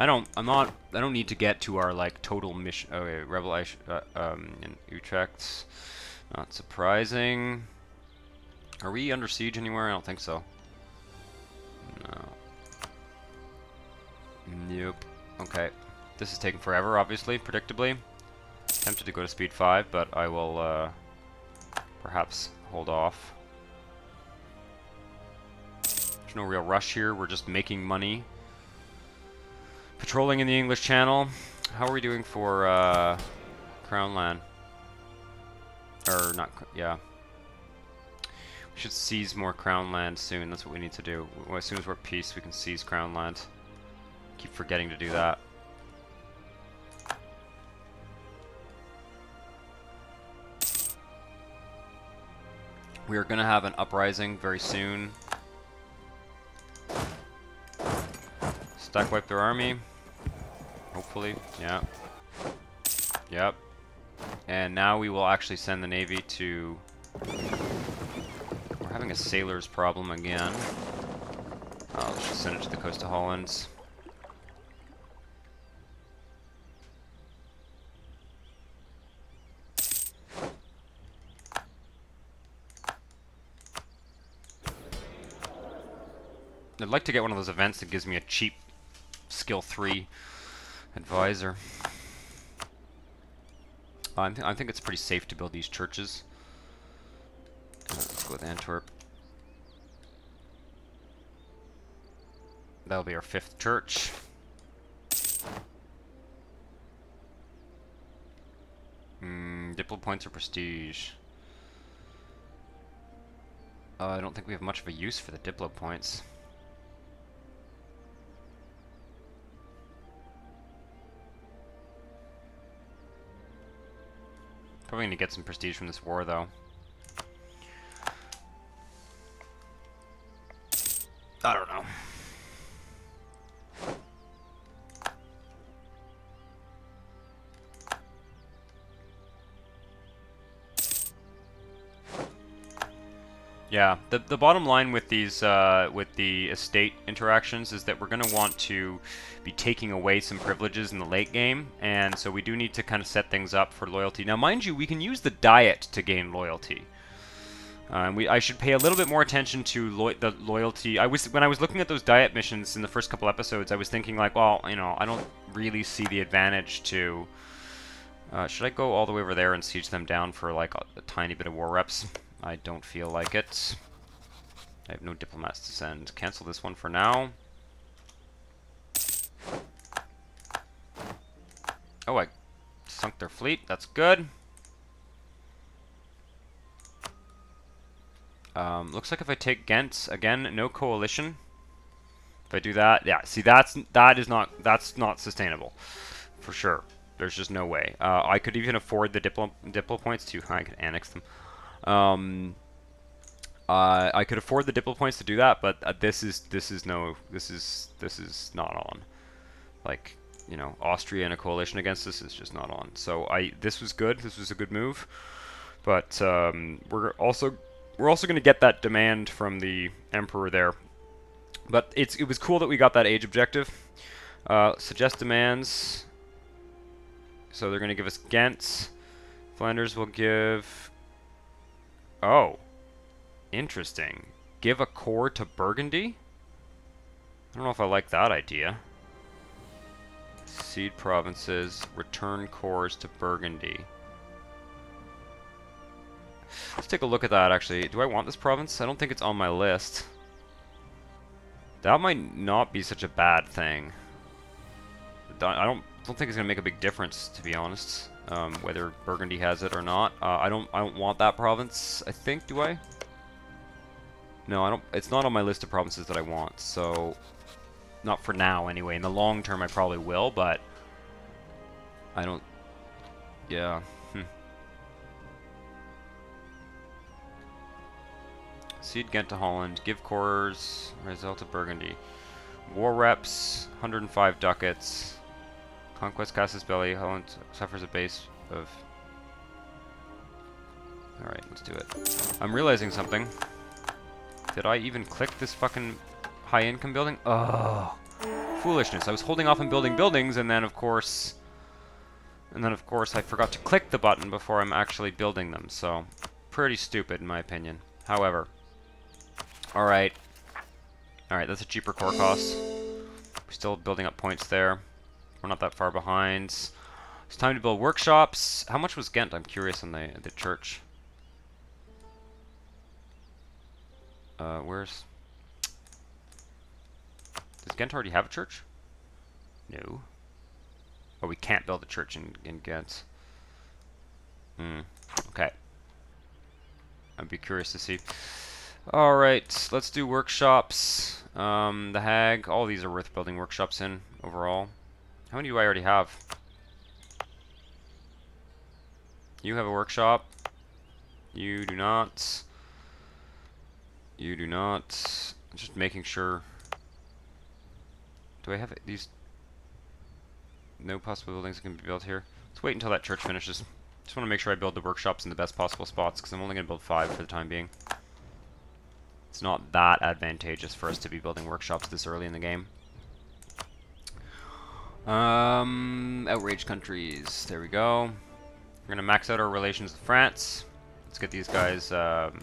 I don't, I'm not, I don't need to get to our, like, total mission, okay, revelation, uh, um, in Utrecht. Not surprising. Are we under siege anywhere? I don't think so. No. Nope. Okay. This is taking forever, obviously, predictably. Tempted to go to speed 5, but I will uh, perhaps hold off. There's no real rush here, we're just making money. Patrolling in the English Channel. How are we doing for uh, Crown Land? Or not, yeah. Should seize more crown land soon. That's what we need to do. As soon as we're at peace, we can seize crown land. Keep forgetting to do that. We are going to have an uprising very soon. Stack wipe their army. Hopefully, yeah. Yep. And now we will actually send the navy to... Having a sailor's problem again. Let's just send it to the coast of Holland. I'd like to get one of those events that gives me a cheap skill 3 advisor. I, th I think it's pretty safe to build these churches. Let's go with Antwerp. That'll be our fifth church. Hmm, Diplo points or prestige. Uh, I don't think we have much of a use for the Diplo points. Probably going to get some prestige from this war, though. I don't know. Yeah, the the bottom line with these uh, with the estate interactions is that we're going to want to be taking away some privileges in the late game, and so we do need to kind of set things up for loyalty. Now, mind you, we can use the diet to gain loyalty. And we, I should pay a little bit more attention to lo the loyalty. I was when I was looking at those diet missions in the first couple episodes, I was thinking like, well, you know, I don't really see the advantage to. Uh, should I go all the way over there and siege them down for like a, a tiny bit of war reps? I don't feel like it. I have no diplomats to send. Cancel this one for now. Oh, I sunk their fleet. That's good. Um, looks like if I take Ghent, again, no coalition. If I do that, yeah, see, that's that is not that's not sustainable, for sure. There's just no way. Uh, I could even afford the diplo diplo points too. I could annex them. Um, uh, I could afford the diplo points to do that, but uh, this is this is no this is this is not on. Like you know, Austria in a coalition against this is just not on. So I this was good. This was a good move, but um, we're also we're also going to get that demand from the emperor there. But it's it was cool that we got that age objective. Uh, suggest demands. So they're going to give us Ghent. Flanders will give Oh. Interesting. Give a core to Burgundy? I don't know if I like that idea. Cede provinces, return cores to Burgundy. Let's take a look at that, actually. Do I want this province? I don't think it's on my list. That might not be such a bad thing. I don't, don't think it's going to make a big difference, to be honest um, whether Burgundy has it or not. Uh, I don't I don't want that province. I think do I? No, I don't. It's not on my list of provinces that I want. So, not for now anyway. In the long term, I probably will, but I don't. Yeah. Cede Ghent to Holland. Give cores. Result to Burgundy. War reps. 105 ducats. Conquest Casus Belli. Holland suffers a base of... Alright, let's do it. I'm realizing something. Did I even click this fucking high income building? Oh, foolishness. I was holding off on building buildings and then of course... And then of course I forgot to click the button before I'm actually building them, so... Pretty stupid in my opinion. However. Alright. Alright, that's a cheaper core cost. We're still building up points there. We're not that far behind. It's time to build workshops. How much was Ghent? I'm curious on the the church. Uh, where's... Does Ghent already have a church? No. Oh, we can't build a church in, in Ghent. Hmm. Okay. I'd be curious to see. Alright, let's do workshops. Um, the Hague, all these are worth building workshops in overall. How many do I already have? You have a workshop. You do not. You do not. Just making sure. Do I have these? No possible buildings can be built here. Let's wait until that church finishes. Just want to make sure I build the workshops in the best possible spots, because I'm only going to build five for the time being. It's not that advantageous for us to be building workshops this early in the game. Um, outrage countries. There we go. We're going to max out our relations with France. Let's get these guys... Um,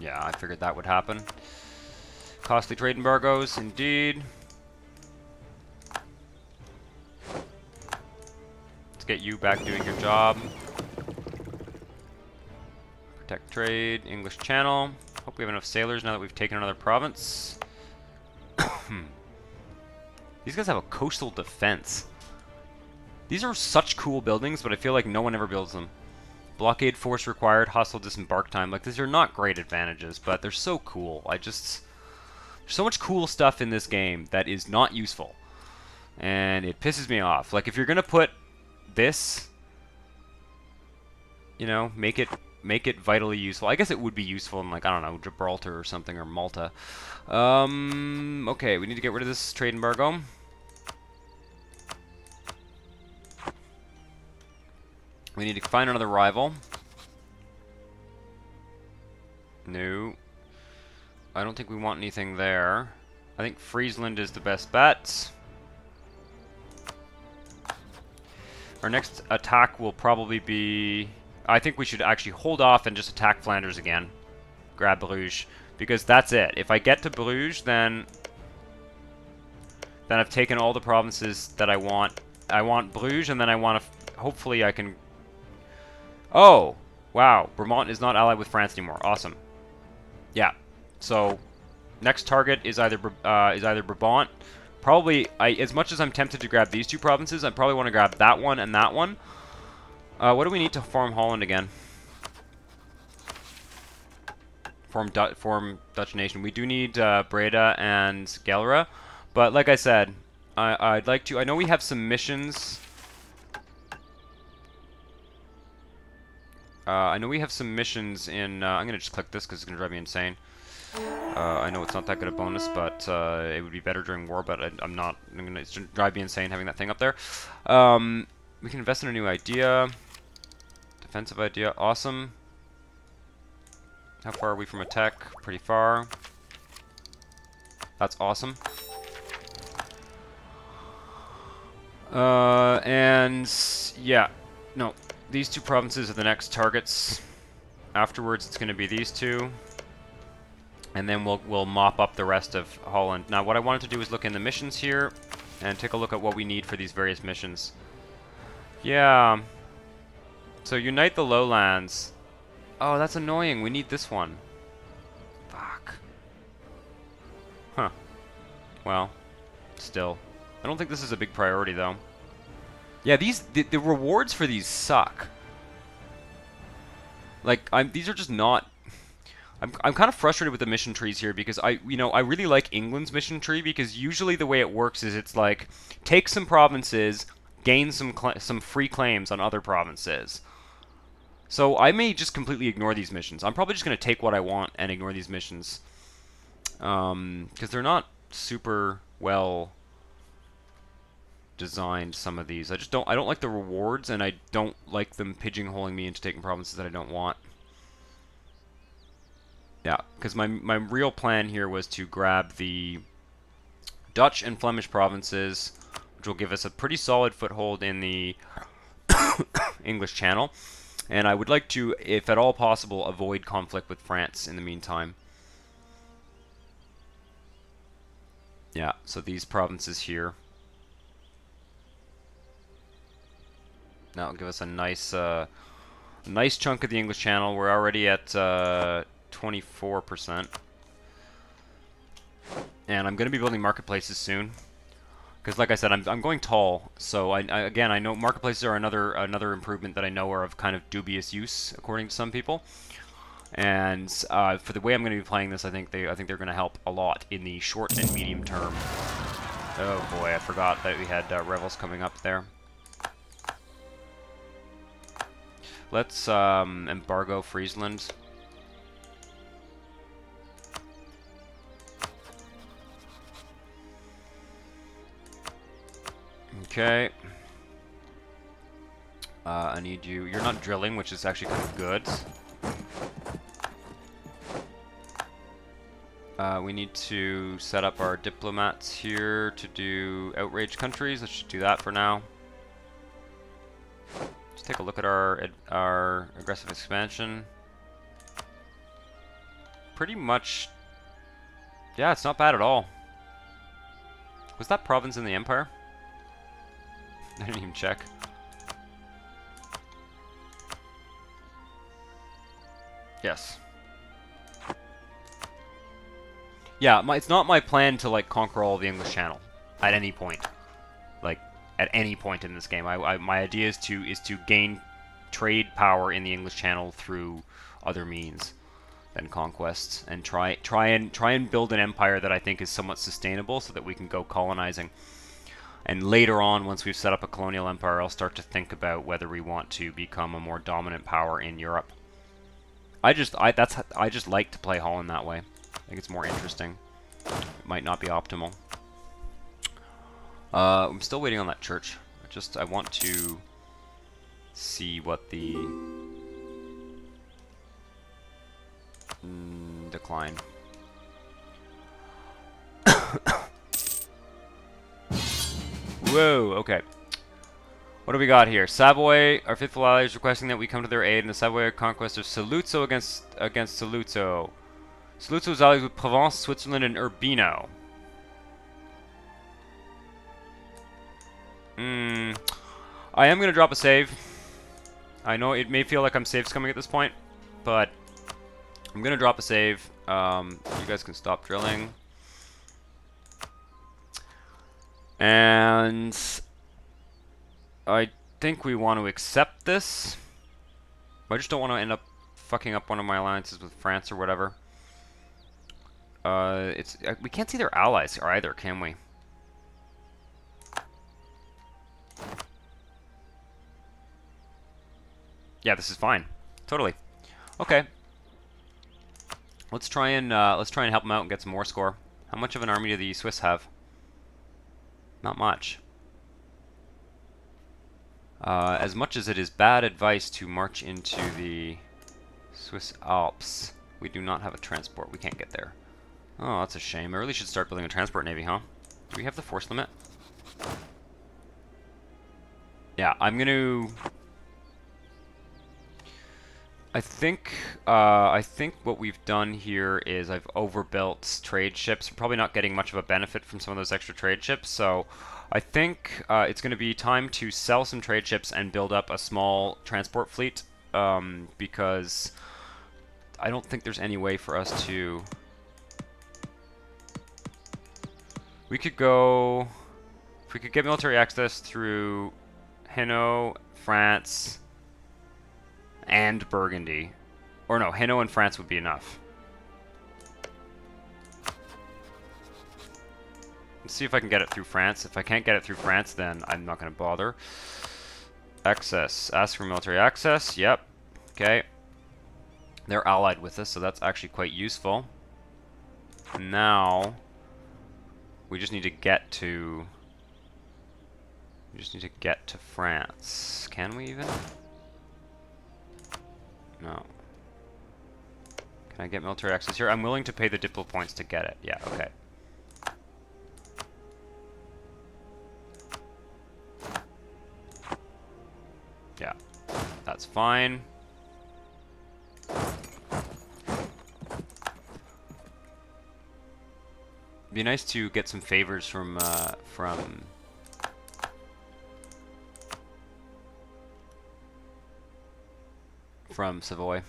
yeah, I figured that would happen. Costly trade embargoes, indeed. Let's get you back doing your job. Protect trade, English Channel. Hope we have enough sailors now that we've taken another province. These guys have a coastal defense. These are such cool buildings, but I feel like no one ever builds them. Blockade force required, hostile disembark time. Like, these are not great advantages, but they're so cool. I just... There's so much cool stuff in this game that is not useful. And it pisses me off. Like, if you're going to put this, you know, make it make it vitally useful. I guess it would be useful in, like, I don't know, Gibraltar or something, or Malta. Um, okay, we need to get rid of this trade embargo. We need to find another rival. No. I don't think we want anything there. I think Friesland is the best bet. Our next attack will probably be... I think we should actually hold off and just attack Flanders again. Grab Bruges. Because that's it. If I get to Bruges, then... Then I've taken all the provinces that I want. I want Bruges, and then I want to... Hopefully I can Oh, wow. Vermont is not allied with France anymore. Awesome. Yeah. So, next target is either uh, is either Brabant. Probably, I, as much as I'm tempted to grab these two provinces, I probably want to grab that one and that one. Uh, what do we need to form Holland again? Form, du form Dutch nation. We do need uh, Breda and Gelre. But like I said, I, I'd like to... I know we have some missions Uh, I know we have some missions in... Uh, I'm going to just click this because it's going to drive me insane. Uh, I know it's not that good a bonus, but uh, it would be better during war, but I, am not... I'm gonna, drive me insane having that thing up there. Um, we can invest in a new idea. Defensive idea. Awesome. How far are we from attack? Pretty far. That's awesome. Uh, and yeah, no, these two provinces are the next targets. Afterwards, it's going to be these two. And then we'll, we'll mop up the rest of Holland. Now, what I wanted to do is look in the missions here and take a look at what we need for these various missions. Yeah. So, unite the lowlands. Oh, that's annoying. We need this one. Fuck. Huh. Well, still. I don't think this is a big priority, though. Yeah, these the, the rewards for these suck. Like, I'm these are just not. I'm I'm kind of frustrated with the mission trees here because I you know I really like England's mission tree because usually the way it works is it's like take some provinces, gain some some free claims on other provinces. So I may just completely ignore these missions. I'm probably just going to take what I want and ignore these missions. Um, because they're not super well designed some of these. I just don't I don't like the rewards and I don't like them pigeonholing me into taking provinces that I don't want. Yeah, because my my real plan here was to grab the Dutch and Flemish provinces, which will give us a pretty solid foothold in the English Channel. And I would like to, if at all possible, avoid conflict with France in the meantime. Yeah, so these provinces here. That'll give us a nice, uh, nice chunk of the English Channel. We're already at uh, 24%. Uh, and I'm going to be building marketplaces soon. Because, like I said, I'm, I'm going tall, so I, I, again I know marketplaces are another another improvement that I know are of kind of dubious use according to some people. And uh, for the way I'm going to be playing this, I think they I think they're going to help a lot in the short and medium term. Oh boy, I forgot that we had uh, revels coming up there. Let's um, embargo Friesland. Okay. Uh, I need you. You're not drilling, which is actually kind of good. Uh, we need to set up our diplomats here to do outrage countries. Let's just do that for now. Let's take a look at our our aggressive expansion. Pretty much, yeah, it's not bad at all. Was that province in the empire? I didn't even check. Yes. Yeah, my, it's not my plan to like conquer all the English Channel at any point. Like at any point in this game, I, I, my idea is to is to gain trade power in the English Channel through other means than conquests, and try try and try and build an empire that I think is somewhat sustainable, so that we can go colonizing. And later on, once we've set up a colonial empire, I'll start to think about whether we want to become a more dominant power in Europe. I just, I that's, I just like to play Holland that way. I think it's more interesting. It might not be optimal. Uh, I'm still waiting on that church. I just, I want to see what the mm, decline. Whoa, okay. What do we got here? Savoy, our faithful ally, is requesting that we come to their aid in the Savoy conquest of Saluzzo against against Saluzzo. Saluzzo is allied with Provence, Switzerland, and Urbino. Hmm. I am going to drop a save. I know it may feel like I'm save scumming at this point, but I'm going to drop a save. Um, you guys can stop drilling. And I think we want to accept this. I just don't want to end up fucking up one of my alliances with France or whatever. Uh, it's uh, we can't see their allies either, can we? Yeah, this is fine. Totally. Okay. Let's try and uh, let's try and help them out and get some more score. How much of an army do the Swiss have? Not much. Uh, as much as it is bad advice to march into the Swiss Alps, we do not have a transport. We can't get there. Oh, that's a shame. I really should start building a transport navy, huh? Do we have the force limit? Yeah, I'm going to... I think uh, I think what we've done here is I've overbuilt trade ships. I'm probably not getting much of a benefit from some of those extra trade ships, so I think uh, it's going to be time to sell some trade ships and build up a small transport fleet um, because I don't think there's any way for us to... We could go... If we could get military access through Hainaut, France, and Burgundy. Or no, Hainaut and France would be enough. Let's see if I can get it through France. If I can't get it through France, then I'm not going to bother. Access. Ask for military access. Yep. Okay. They're allied with us, so that's actually quite useful. Now, we just need to get to... We just need to get to France. Can we even? No. Can I get military access here? I'm willing to pay the diplo points to get it. Yeah, okay. Yeah, that's fine. be nice to get some favors from uh, from from Savoy.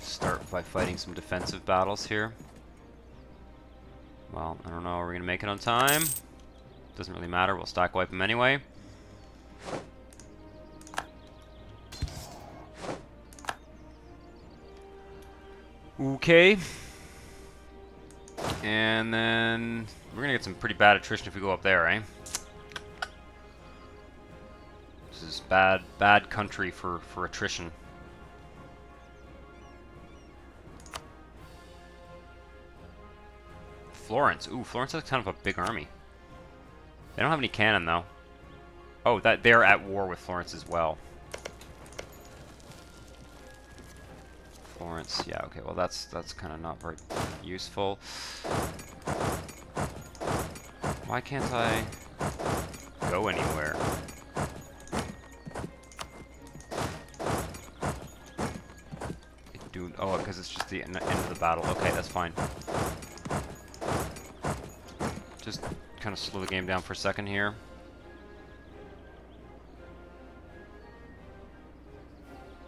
Start by fighting some defensive battles here. Well, I don't know, are we going to make it on time? Doesn't really matter, we'll stack wipe them anyway. Okay. And then we're going to get some pretty bad attrition if we go up there, eh? This is bad, bad country for, for attrition. Florence. Ooh, Florence has kind of a big army. They don't have any cannon, though. Oh, that they're at war with Florence as well. Florence, yeah, okay, well that's that's kind of not very useful. Why can't I go anywhere? Dude, oh, because it's just the end of the battle. Okay, that's fine. Just kind of slow the game down for a second here.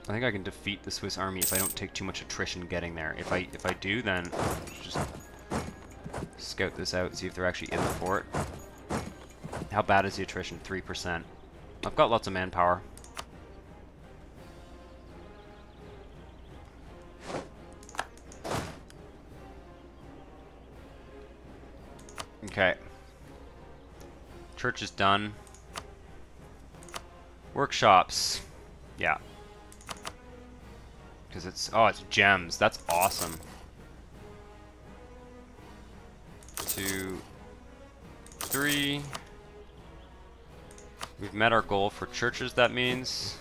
I think I can defeat the Swiss army if I don't take too much attrition getting there. If I if I do, then just scout this out, see if they're actually in the fort. How bad is the attrition? 3%. I've got lots of manpower. Okay. Church is done. Workshops. Yeah. Because it's... Oh, it's gems. That's awesome. Two... Three... We've met our goal for churches, that means.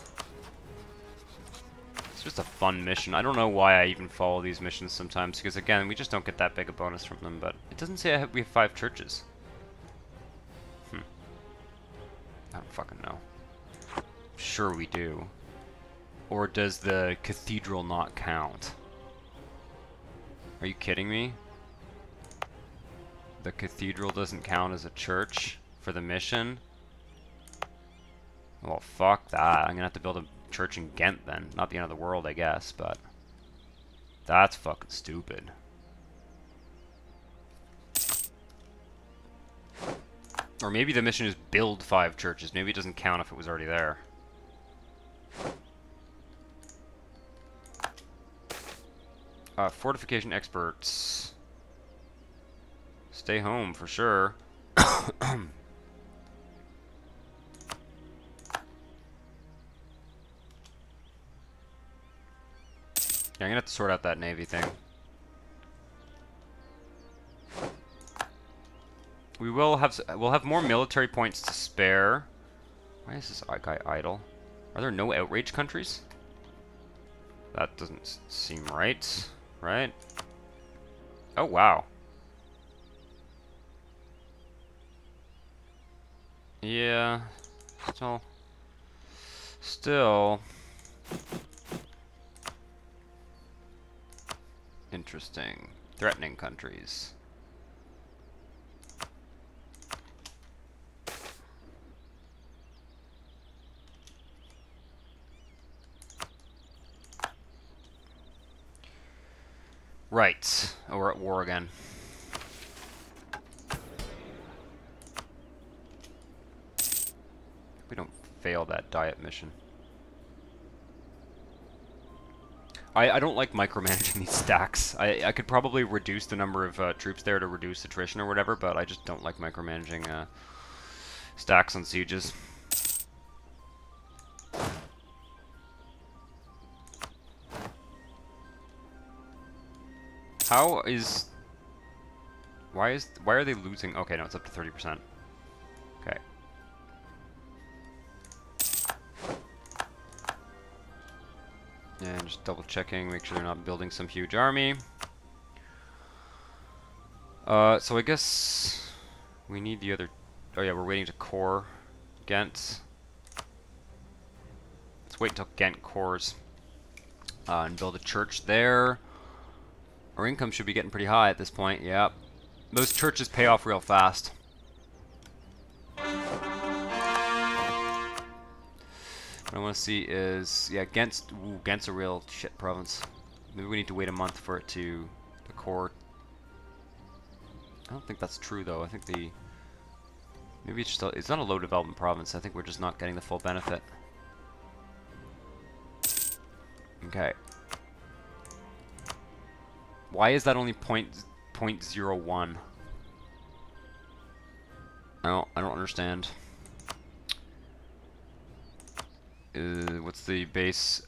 It's just a fun mission. I don't know why I even follow these missions sometimes, because again, we just don't get that big a bonus from them, but it doesn't say have, we have five churches. Hmm. I don't fucking know. Sure we do. Or does the cathedral not count? Are you kidding me? The cathedral doesn't count as a church for the mission? Well, fuck that. I'm gonna have to build a church in Ghent then. Not the end of the world, I guess, but... That's fucking stupid. Or maybe the mission is build five churches. Maybe it doesn't count if it was already there. Uh, fortification experts. Stay home for sure. Yeah, I'm gonna have to sort out that navy thing. We will have we'll have more military points to spare. Why is this guy idle? Are there no outrage countries? That doesn't seem right, right? Oh wow. Yeah. Still. Still. Interesting. Threatening countries. Right. Oh, we're at war again. We don't fail that diet mission. I, I don't like micromanaging these stacks. I, I could probably reduce the number of uh, troops there to reduce attrition or whatever, but I just don't like micromanaging uh, stacks on sieges. How is... Why is... Why are they losing... Okay, no, it's up to 30%. Okay. And just double checking, make sure they're not building some huge army. Uh, so I guess we need the other... Oh yeah, we're waiting to core Ghent. Let's wait until Ghent cores uh, and build a church there. Our income should be getting pretty high at this point, yep. Those churches pay off real fast. What I want to see is, yeah, Ghent's, ooh, Ghent's a real shit province. Maybe we need to wait a month for it to the core. I don't think that's true though. I think the maybe it's just a, it's not a low development province. I think we're just not getting the full benefit. Okay. Why is that only point point zero one? I don't I don't understand. Uh, what's the base?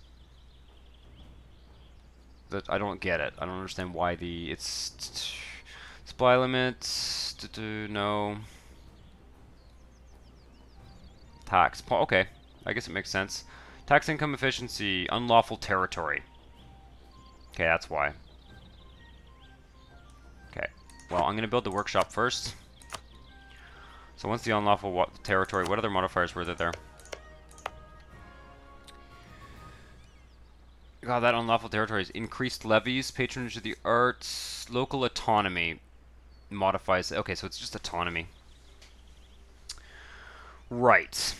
That I don't get it. I don't understand why the it's supply limits. No tax. Okay, I guess it makes sense. Tax income efficiency, unlawful territory. Okay, that's why. Well, I'm going to build the workshop first. So once the unlawful territory, what other modifiers were there? there? God, that unlawful territory is increased levies, patronage of the arts, local autonomy modifies. Okay, so it's just autonomy. Right.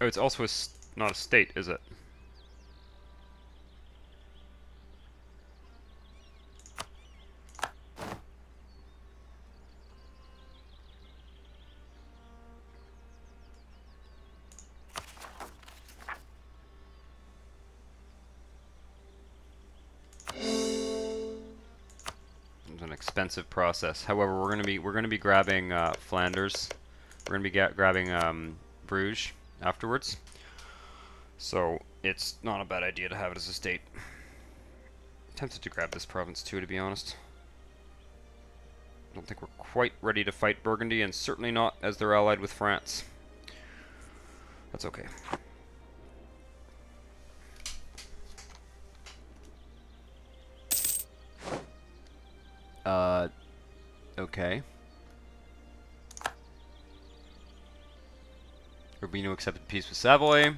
Oh, it's also a, not a state, is it? Expensive process. However, we're gonna be we're gonna be grabbing uh, Flanders. We're gonna be grabbing um, Bruges afterwards. So it's not a bad idea to have it as a state. tempted to grab this province too, to be honest. I don't think we're quite ready to fight Burgundy, and certainly not as they're allied with France. That's okay. Uh, okay. Urbino accepted peace with Savoy.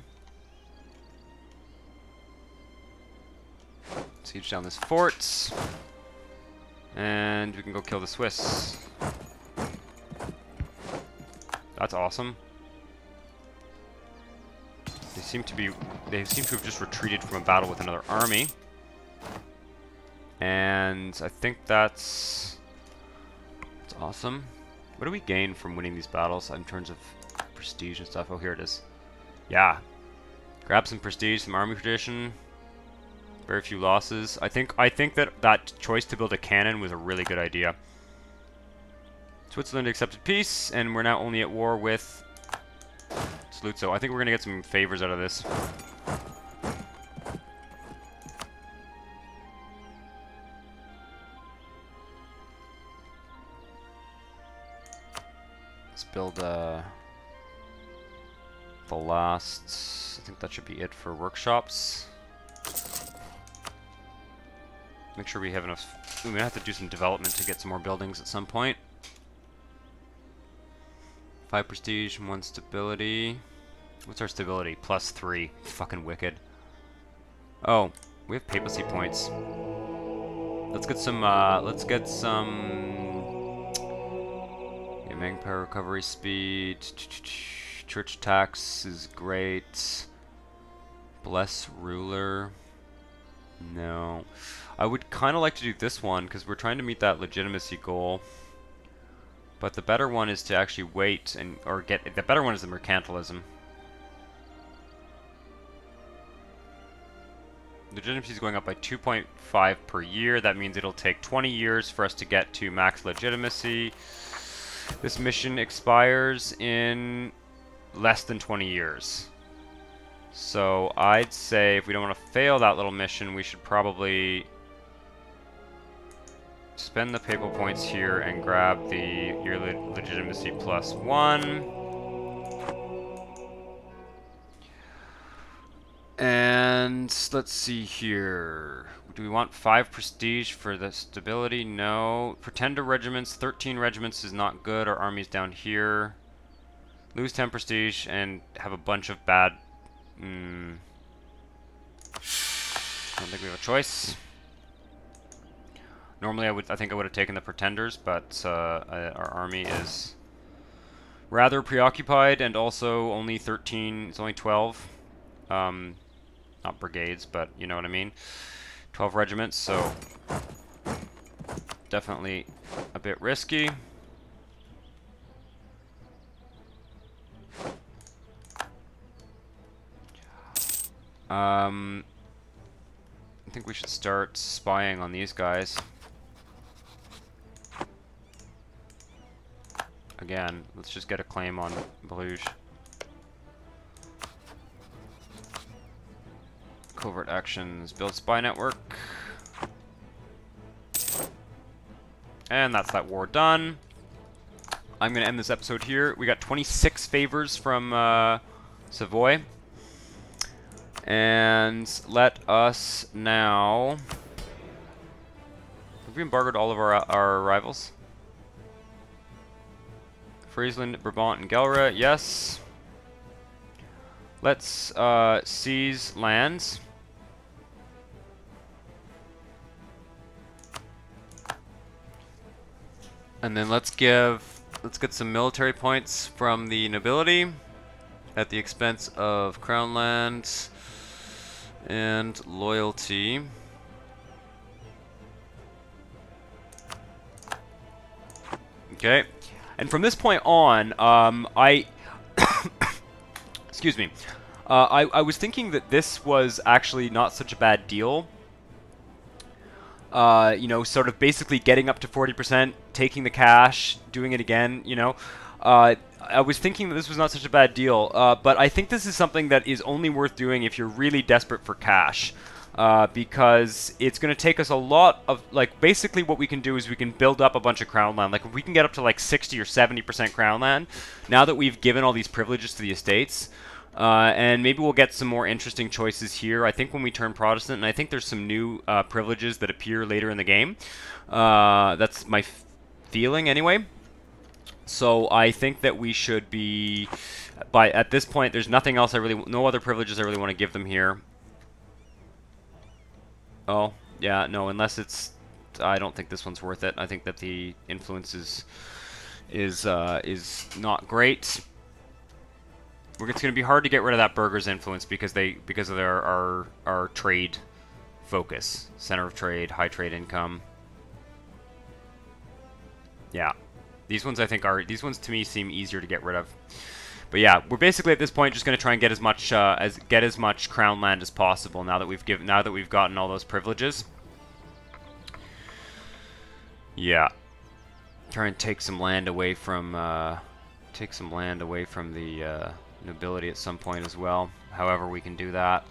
Siege down this fort. And we can go kill the Swiss. That's awesome. They seem to be they seem to have just retreated from a battle with another army. And I think that's, that's awesome. What do we gain from winning these battles in terms of prestige and stuff? Oh, here it is. Yeah. Grab some prestige, some army tradition. Very few losses. I think I think that that choice to build a cannon was a really good idea. Switzerland accepted peace, and we're now only at war with Saluzzo. I think we're going to get some favors out of this. Build uh, the last... I think that should be it for workshops. Make sure we have enough... We have to do some development to get some more buildings at some point. 5 prestige, 1 stability. What's our stability? Plus 3. Fucking wicked. Oh, we have papacy points. Let's get some, uh, let's get some manpower recovery speed. Church tax is great. Bless ruler. No. I would kind of like to do this one because we're trying to meet that legitimacy goal. But the better one is to actually wait and or get the better one is the mercantilism. Legitimacy is going up by 2.5 per year. That means it'll take 20 years for us to get to max legitimacy. This mission expires in less than 20 years. So I'd say if we don't want to fail that little mission, we should probably spend the papal points here and grab the your legitimacy plus one. And let's see here. Do we want 5 prestige for the stability? No. Pretender regiments, 13 regiments is not good. Our army's down here. Lose 10 prestige and have a bunch of bad... Mm, I don't think we have a choice. Normally I would, I think I would have taken the Pretenders, but uh, our army is rather preoccupied and also only 13, it's only 12. Um, not brigades, but you know what I mean. 12 regiments, so definitely a bit risky. Um, I think we should start spying on these guys. Again, let's just get a claim on Bruges. Covert actions, build spy network. And that's that war done. I'm going to end this episode here. We got 26 favors from uh, Savoy. And let us now... Have we embargoed all of our, our rivals? Friesland, Brabant, and Gelre, yes. Let's uh, seize lands. And then let's give, let's get some military points from the nobility at the expense of crown lands and loyalty. Okay, and from this point on, um, I, excuse me, uh, I, I was thinking that this was actually not such a bad deal uh, you know, sort of basically getting up to 40%, taking the cash, doing it again, you know. Uh, I was thinking that this was not such a bad deal, uh, but I think this is something that is only worth doing if you're really desperate for cash. Uh, because it's going to take us a lot of, like, basically what we can do is we can build up a bunch of crown land. Like, if we can get up to, like, 60 or 70% crown land, now that we've given all these privileges to the estates, uh, and maybe we'll get some more interesting choices here. I think when we turn Protestant, and I think there's some new uh, privileges that appear later in the game. Uh, that's my feeling anyway. So I think that we should be, by at this point, there's nothing else I really, no other privileges I really want to give them here. Oh, yeah, no, unless it's, I don't think this one's worth it. I think that the influence is, is, uh, is not great it's going to be hard to get rid of that burgher's influence because they because of their our our trade focus, center of trade, high trade income. Yeah, these ones I think are these ones to me seem easier to get rid of. But yeah, we're basically at this point just going to try and get as much uh, as get as much crown land as possible now that we've given now that we've gotten all those privileges. Yeah, try and take some land away from uh, take some land away from the. Uh, nobility at some point as well. However, we can do that.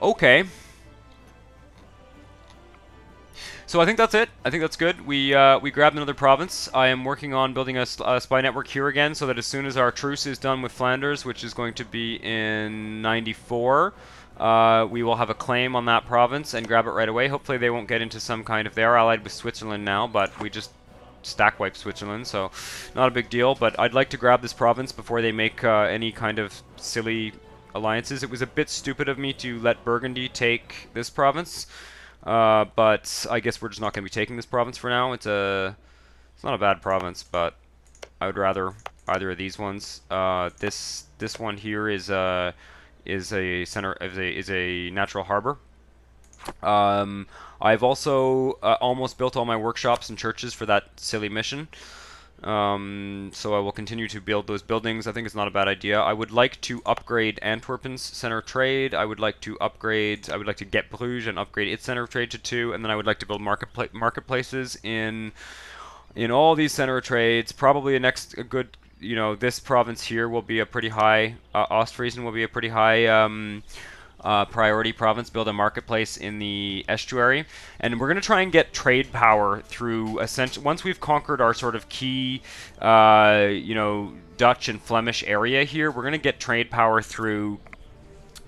Okay. So I think that's it. I think that's good. We uh, we grabbed another province. I am working on building a, a, spy network here again, so that as soon as our truce is done with Flanders, which is going to be in 94, uh, we will have a claim on that province and grab it right away. Hopefully they won't get into some kind of... They are allied with Switzerland now, but we just stack wipe Switzerland, so not a big deal. But I'd like to grab this province before they make uh, any kind of silly alliances. It was a bit stupid of me to let Burgundy take this province, uh, but I guess we're just not going to be taking this province for now. It's a, it's not a bad province, but I would rather either of these ones. Uh, this this one here is a uh, is a center is a is a natural harbor. Um, I've also uh, almost built all my workshops and churches for that silly mission. Um, so I will continue to build those buildings. I think it's not a bad idea. I would like to upgrade Antwerpen's center of trade. I would like to upgrade. I would like to get Bruges and upgrade its center of trade to two, and then I would like to build marketpla marketplaces in in all these center of trades. Probably a next a good. You know, this province here will be a pretty high. Uh, Ostfriesen will be a pretty high. Um, uh, priority province, build a marketplace in the estuary, and we're going to try and get trade power through essentially once we've conquered our sort of key, uh, you know, Dutch and Flemish area here. We're going to get trade power through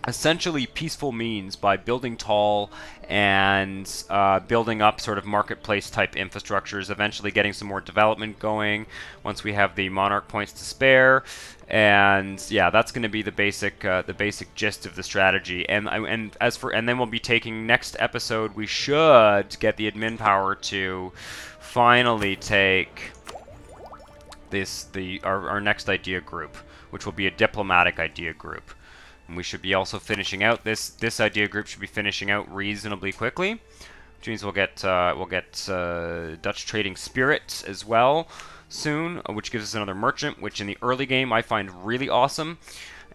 essentially peaceful means by building tall and uh, building up sort of marketplace type infrastructures, eventually getting some more development going once we have the monarch points to spare. And yeah, that's going to be the basic uh, the basic gist of the strategy. And and as for and then we'll be taking next episode. We should get the admin power to finally take this the our, our next idea group, which will be a diplomatic idea group. And we should be also finishing out this this idea group should be finishing out reasonably quickly, which means we'll get uh, we'll get uh, Dutch trading spirits as well soon, uh, which gives us another merchant, which in the early game I find really awesome.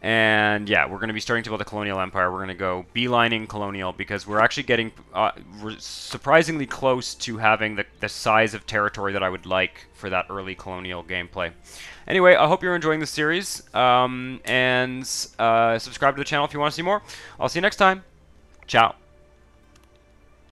And yeah, we're going to be starting to build a colonial empire. We're going to go beelining colonial because we're actually getting uh, surprisingly close to having the, the size of territory that I would like for that early colonial gameplay. Anyway, I hope you're enjoying the series, um, and uh, subscribe to the channel if you want to see more. I'll see you next time. Ciao.